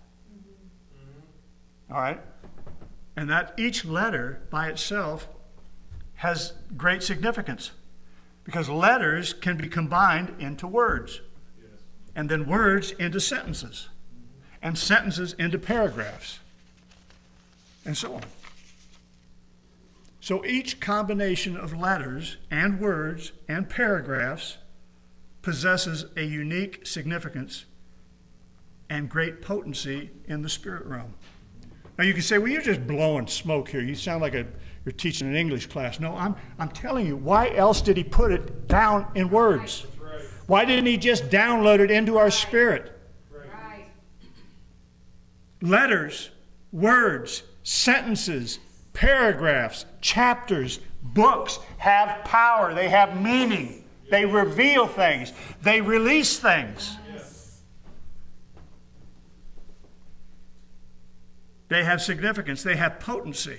Mm-hmm. All right? And that each letter by itself has great significance because letters can be combined into words, and then words into sentences, and sentences into paragraphs, and so on. So each combination of letters and words and paragraphs possesses a unique significance and great potency in the spirit realm. Now you can say, well, you're just blowing smoke here. You sound like a you're teaching an English class. No, I'm, I'm telling you, why else did he put it down in words? Why didn't he just download it into our spirit? Right. Letters, words, sentences, paragraphs, chapters, books have power. They have meaning. They reveal things. They release things. They have significance. They have potency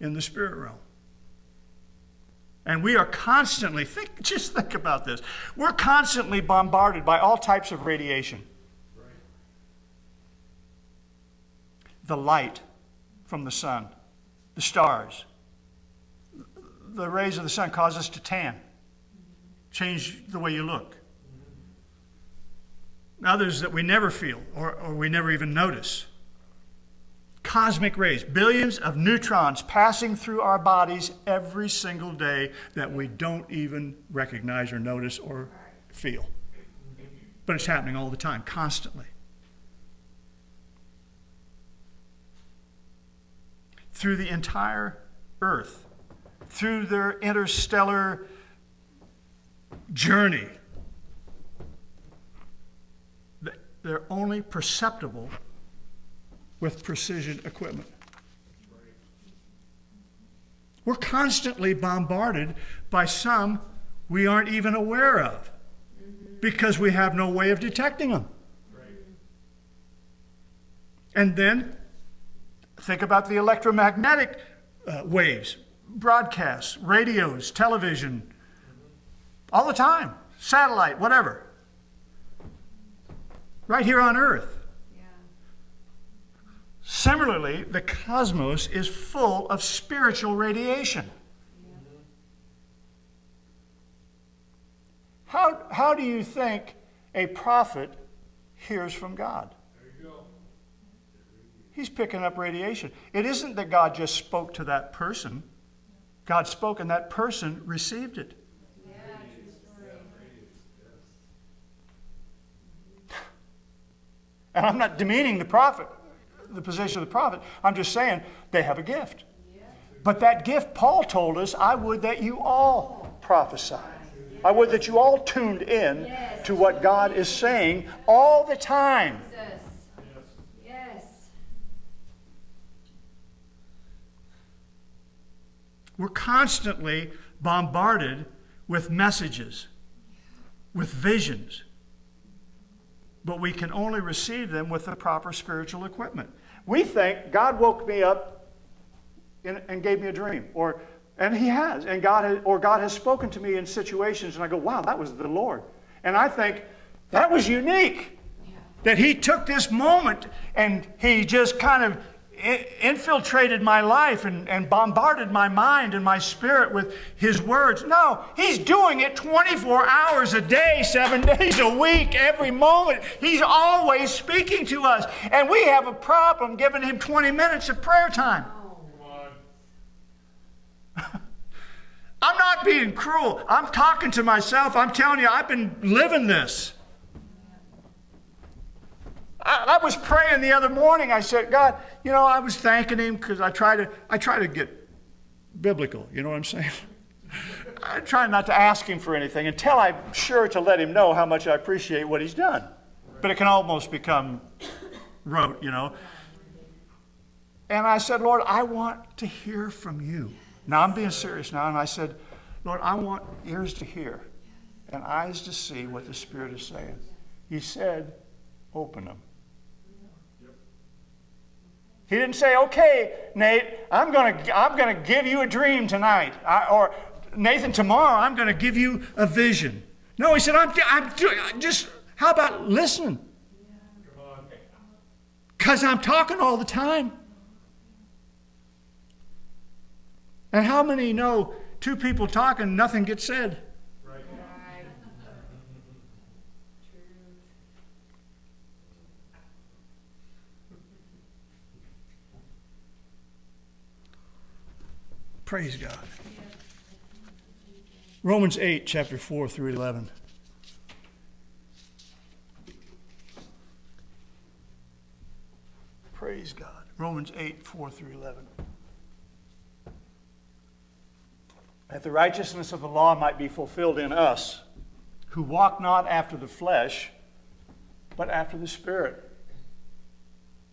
in the spirit realm. And we are constantly, think, just think about this. We're constantly bombarded by all types of radiation. The light from the sun, the stars, the rays of the sun cause us to tan, change the way you look. Others that we never feel or, or we never even notice. Cosmic rays, billions of neutrons passing through our bodies every single day that we don't even recognize or notice or feel. But it's happening all the time, constantly. Through the entire earth, through their interstellar journey, they're only perceptible with precision equipment. We're constantly bombarded by some we aren't even aware of because we have no way of detecting them. And then think about the electromagnetic uh, waves, broadcasts, radios, television, all the time, satellite, whatever. Right here on Earth. Yeah. Similarly, the cosmos is full of spiritual radiation. How, how do you think a prophet hears from God? He's picking up radiation. It isn't that God just spoke to that person, God spoke and that person received it. [LAUGHS] And I'm not demeaning the prophet, the position of the prophet. I'm just saying they have a gift. But that gift, Paul told us, I would that you all prophesy. I would that you all tuned in to what God is saying all the time. Jesus. Yes. We're constantly bombarded with messages, with visions, but we can only receive them with the proper spiritual equipment. We think God woke me up and, and gave me a dream, or and He has, and God has, or God has spoken to me in situations, and I go, "Wow, that was the Lord," and I think that was unique. That He took this moment and He just kind of infiltrated my life and, and bombarded my mind and my spirit with His words. No, He's doing it 24 hours a day, seven [LAUGHS] days a week, every moment. He's always speaking to us. And we have a problem giving Him 20 minutes of prayer time. [LAUGHS] I'm not being cruel. I'm talking to myself. I'm telling you, I've been living this. I, I was praying the other morning. I said, God, you know, I was thanking Him because I try to, I try to get biblical. You know what I'm saying? [LAUGHS] I try not to ask Him for anything until I'm sure to let Him know how much I appreciate what He's done. But it can almost become rote, you know. And I said, Lord, I want to hear from you. Now I'm being serious now. And I said, Lord, I want ears to hear and eyes to see what the Spirit is saying. He said, open them. He didn't say, okay, Nate, I'm going to I'm to give you a dream tonight. I, or, Nathan, tomorrow I'm going to give you a vision. No, he said, I'm, I'm just, how about listening? Because I'm talking all the time. And how many know two people talking, nothing gets said? Praise God. Romans 8, chapter 4 through 11. Praise God. Romans 8, 4 through 11. that the righteousness of the law might be fulfilled in us, who walk not after the flesh, but after the Spirit.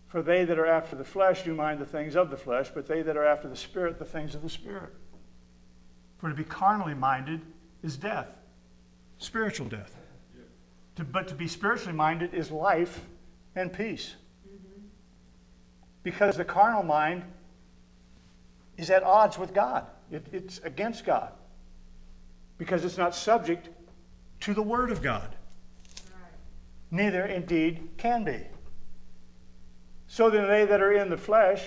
For they that are after the flesh do mind the things of the flesh, but they that are after the Spirit, the things of the Spirit. For to be carnally minded is death, Spiritual death. to, but to be spiritually minded is life and peace. Because the carnal mind is at odds with God, it, it's against God. Because it's not subject, To the Word of God. neither indeed can be. So then they that are in the flesh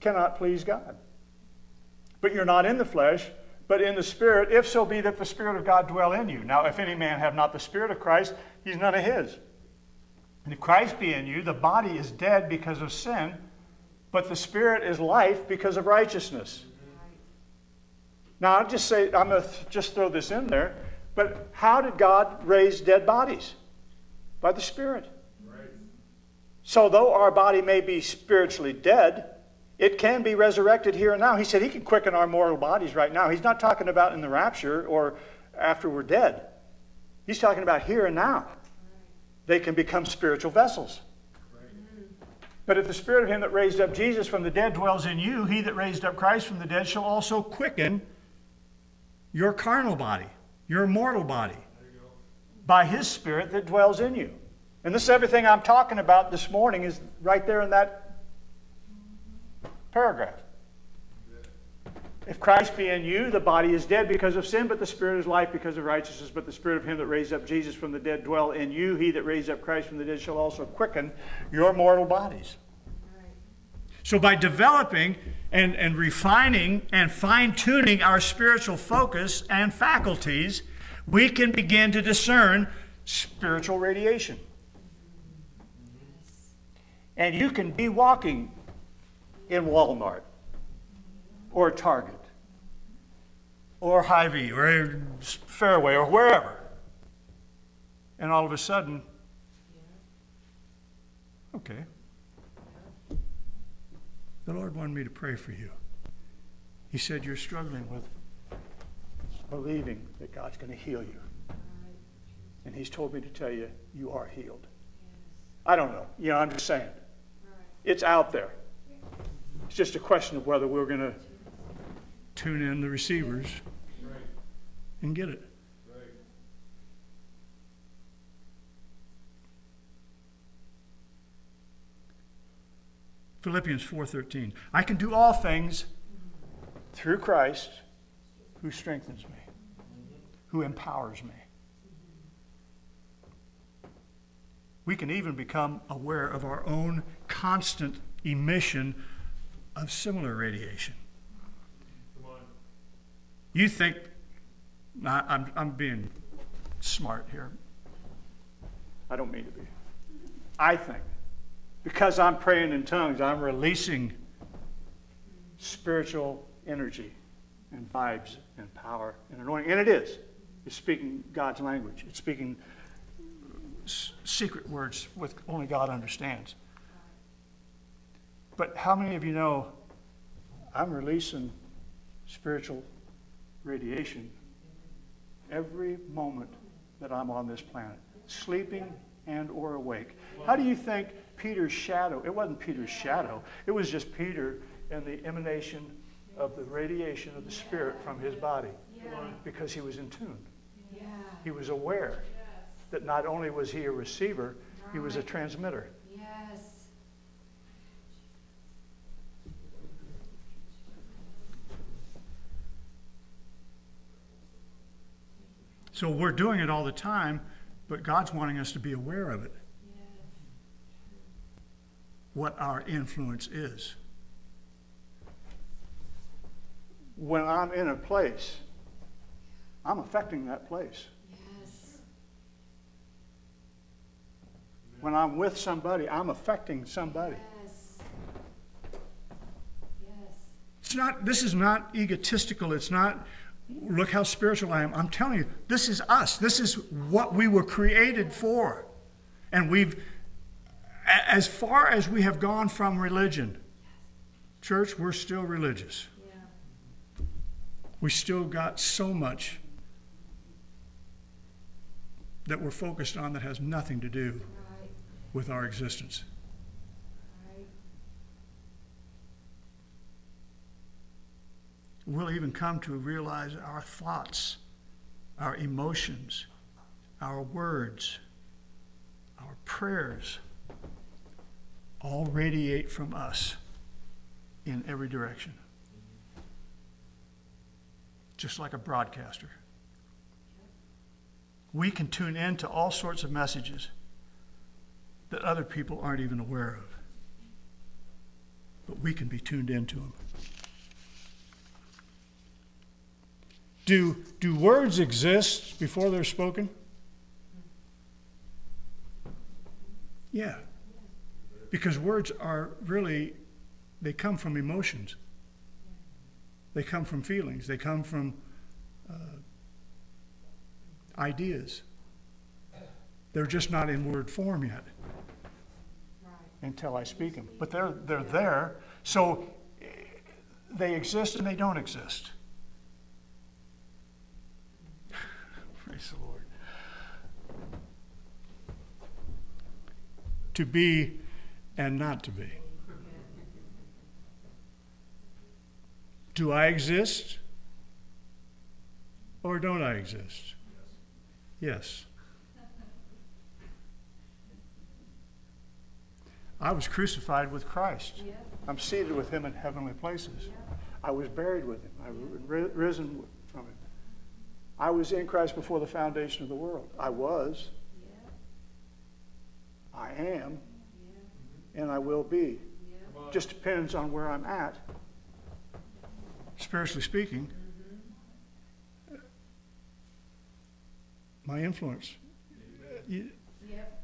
cannot please God. But you're not in the flesh, but in the Spirit, if so be that the Spirit of God dwell in you. Now, if any man have not the Spirit of Christ, he's none of his. And if Christ be in you, the body is dead because of sin, but the Spirit is life because of righteousness. Now, I'll just say, I'm going to just throw this in there, but how did God raise dead bodies? By the Spirit. So, though our body may be spiritually dead, it can be resurrected here and now. He said he can quicken our mortal bodies right now. He's not talking about in the rapture or after we're dead. He's talking about here and now. They can become spiritual vessels. But if the spirit of him that raised up Jesus from the dead dwells in you, he that raised up Christ from the dead shall also Quicken your carnal body, your mortal body. by his spirit that dwells in you. And this is everything I'm talking about this morning is right there in that paragraph. If Christ be in you, the body is dead because of sin, but the spirit is life because of righteousness. But the spirit of him that raised up Jesus from the dead dwell in you. He that raised up Christ from the dead shall also quicken your mortal bodies. So, by developing and, and refining and fine tuning our spiritual focus and faculties, we can begin to discern Spiritual radiation. And you can be walking in Walmart or Target or Hy-Vee or Fareway or wherever. And all of a sudden, Okay. The Lord wanted me to pray for you. He said you're struggling with. believing that God's going to heal you. And He's told me to tell you, you are healed. I don't know. You know, I'm just saying. It's out there. It's just a question of whether we're going to Tune in the receivers Right, and get it. Philippians 4:13. I can do all things through Christ who strengthens me, who empowers me. we can even become aware of our own constant emission of similar radiation. You think, I'm, I'm being smart here. I don't mean to be. I think because I'm praying in tongues, I'm releasing spiritual energy and vibes and power and anointing. And it is. It's speaking God's language. It's speaking secret words with only God understands. But how many of you know I'm releasing spiritual radiation every moment that I'm on this planet, sleeping and or awake. How do you think Peter's shadow, it wasn't Peter's shadow, it was just Peter and the emanation of the radiation of the spirit from his body because he was in tune. He was aware that not only was he a receiver, he was a transmitter. Yes. So we're doing it all the time, but God's wanting us to be aware of it, what our influence is. When I'm in a place, I'm affecting that place. Yes. When I'm with somebody, I'm affecting somebody. Yes. Yes. It's not, this is not egotistical. It's not, look how spiritual I am. I'm telling you, this is us. This is what we were created for. And we've, as far as we have gone from religion, church, we're still religious. Yeah. we still got so much that we're focused on that has nothing to do Right. with our existence. We'll even come to realize our thoughts, our emotions, our words, our prayers all radiate from us in every direction. Just like a broadcaster. We can tune in to all sorts of messages that other people aren't even aware of. But we can be tuned into them. Do, do words exist before they're spoken? Yeah. Because words are really, they come from emotions. They come from feelings. They come from uh, ideas. They're just not in word form yet Right. until I speak them. But they're, they're there. So eh, they exist and they don't exist. Praise the Lord. To be and not to be. Do I exist or don't I exist? Yes. I was crucified with Christ. I'm seated with him in heavenly places. I was buried with him. I was risen from him. I was in Christ before the foundation of the world. I was. I am, and I will be. Just depends on where I'm at. Spiritually speaking, my influence. Uh, yep.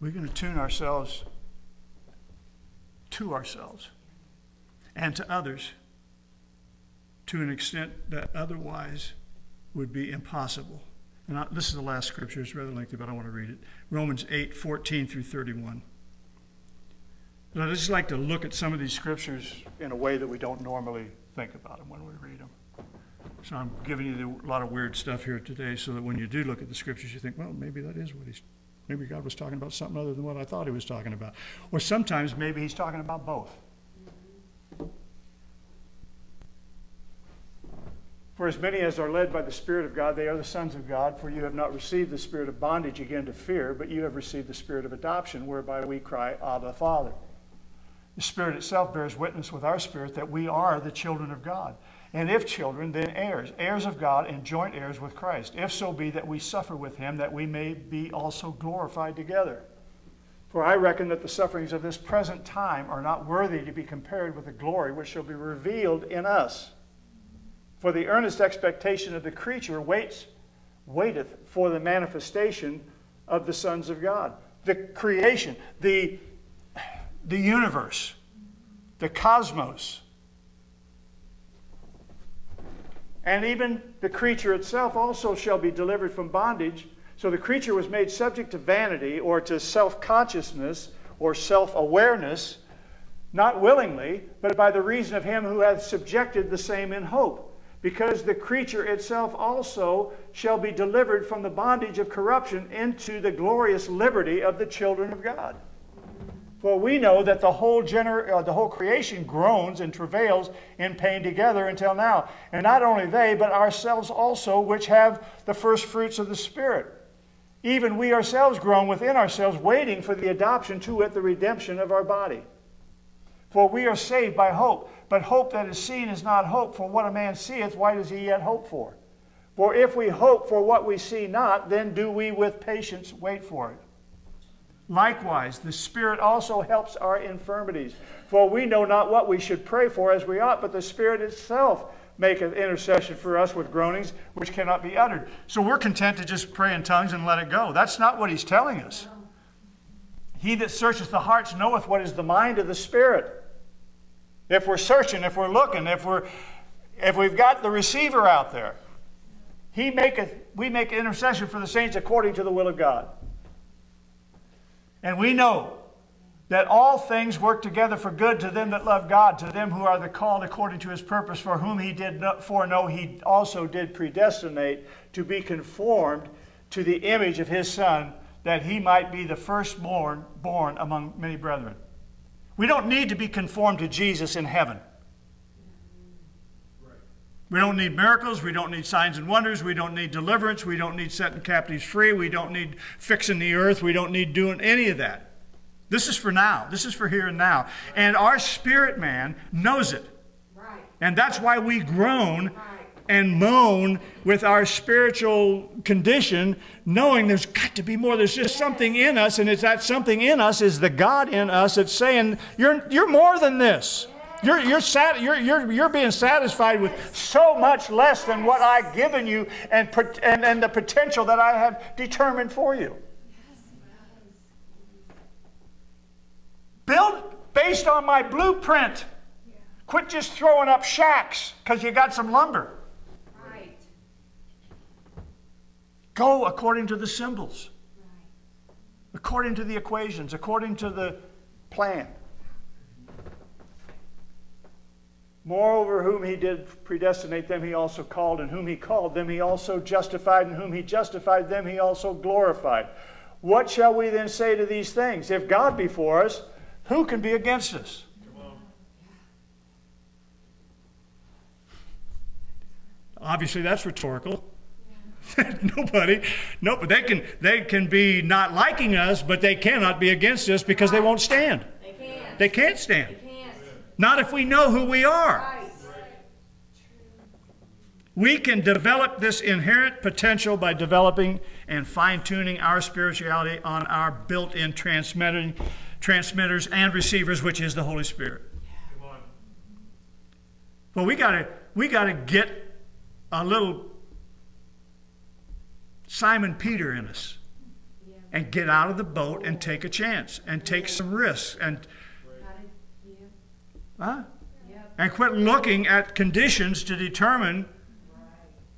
We're going to tune ourselves to ourselves and to others to an extent that otherwise would be impossible. And I, this is the last scripture. It's rather lengthy, but I want to read it. Romans 8, 14 through 31. And I just like to look at some of these scriptures in a way that we don't normally think about them when we read them. So I'm giving you a lot of weird stuff here today so that when you do look at the scriptures, you think, well, maybe that is what he's, maybe God was talking about something other than what I thought he was talking about. Or sometimes maybe he's talking about both. For as many as are led by the Spirit of God, they are the sons of God. For you have not received the spirit of bondage again to fear, but you have received the spirit of adoption, whereby we cry, Abba, Father. The Spirit itself bears witness with our spirit that we are the children of God. And if children, then heirs, heirs of God and joint heirs with Christ, if so be that we suffer with him, that we may be also glorified together. For I reckon that the sufferings of this present time are not worthy to be compared with the glory which shall be revealed in us. For the earnest expectation of the creature waits, waiteth for the manifestation of the sons of God. The creation, the, the universe, the cosmos, and even the creature itself also shall be delivered from bondage. So the creature was made subject to vanity or to self consciousness or self awareness, not willingly, but by the reason of him who hath subjected the same in hope. Because the creature itself also shall be delivered from the bondage of corruption into the glorious liberty of the children of God. For we know that the whole, gener- uh, the whole creation groans and travails in pain together until now. And not only they, but ourselves also, which have the first fruits of the Spirit. Even we ourselves groan within ourselves, waiting for the adoption to it, the redemption of our body. For we are saved by hope. But hope that is seen is not hope. For what a man seeth, why does he yet hope for? For if we hope for what we see not, then do we with patience wait for it. Likewise, the Spirit also helps our infirmities. For we know not what we should pray for as we ought, but the Spirit itself maketh intercession for us with groanings which cannot be uttered. So we're content to just pray in tongues and let it go. That's not what he's telling us. He that searcheth the hearts knoweth what is the mind of the Spirit. If we're searching, if we're looking, if we're if we've got the receiver out there, He maketh, we make intercession for the saints according to the will of God. And we know that all things work together for good to them that love God, to them who are the called according to his purpose, for whom he did foreknow, he also did predestinate to be conformed to the image of his Son, that he might be the firstborn born among many brethren. We don't need to be conformed to Jesus in heaven. We don't need miracles. We don't need signs and wonders. We don't need deliverance. We don't need setting captives free. We don't need fixing the earth. We don't need doing any of that. This is for now. This is for here and now. And our spirit man knows it. Right. And that's why we groan Right. and moan with our spiritual condition, knowing there's got to be more. There's just something in us, and it's that something in us is the God in us that's saying, You're, you're more than this. You're, you're, sat, you're, you're, you're being satisfied with so much less than what I've given you and, and, and the potential that I have determined for you. Build based on my blueprint. Quit just throwing up shacks because you got some lumber. Right. Go according to the symbols, Right. according to the equations, according to the plan. Moreover, whom he did predestinate, them he also called, and whom he called, them he also justified, and whom he justified, them he also glorified. What shall we then say to these things? If God be for us, who can be against us? Obviously, that's rhetorical. [LAUGHS] Nobody, no, but they can they can be not liking us, but they cannot be against us because they won't stand. They can't. They can't stand. They can't. Not if we know who we are. Right. We can develop this inherent potential by developing and fine tuning our spirituality on our built in transmitting, transmitters and receivers, which is the Holy Spirit. Well, we gotta we gotta get a little Simon Peter in us Yeah. and get out of the boat and take a chance and take some risks and Got it. Yeah. huh? And quit looking at conditions to determine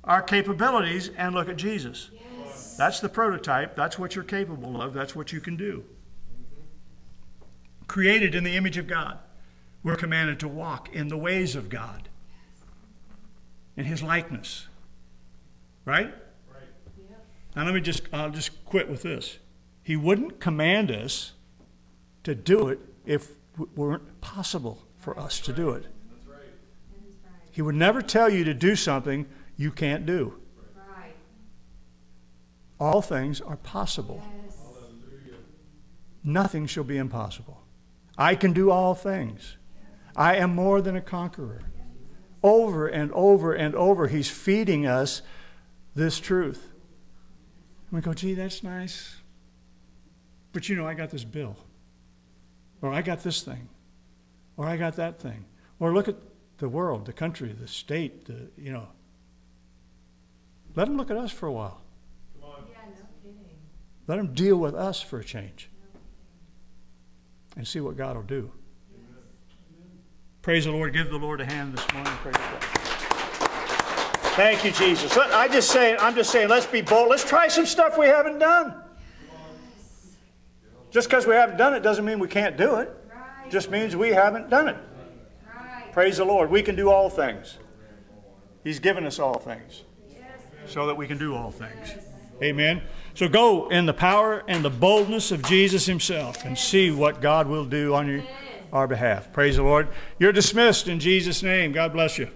our capabilities and look at Jesus. Yes. That's the prototype. That's what you're capable of. That's what you can do. Created in the image of God, we're commanded to walk in the ways of God, in His likeness. Right? Right. Now let me just I'll just quit with this. He wouldn't command us to do it if it weren't possible for us to do it. That's right. That is right. He would never tell you to do something you can't do. Right. All things are possible. Yes. Nothing shall be impossible. I can do all things. I am more than a conqueror. Over and over and over, he's feeding us this truth. And we go, gee, that's nice. But you know, I got this bill. Or I got this thing. Or I got that thing. Or look at the world, the country, the state, the, you know. Let him look at us for a while. Yeah, no kidding. Let him deal with us for a change. And see what God will do. Praise the Lord. Give the Lord a hand this morning. Praise God. Thank you, Jesus. Let- I just say, I'm just saying, let's be bold. Let's try some stuff we haven't done. Just because we haven't done it doesn't mean we can't do it. Right. Just means we haven't done it. Right. Praise the Lord. We can do all things. He's given us all things Yes. so that we can do all things. Amen. So go in the power and the boldness of Jesus Himself and see what God will do on your, our behalf. Praise the Lord. You're dismissed in Jesus' name. God bless you.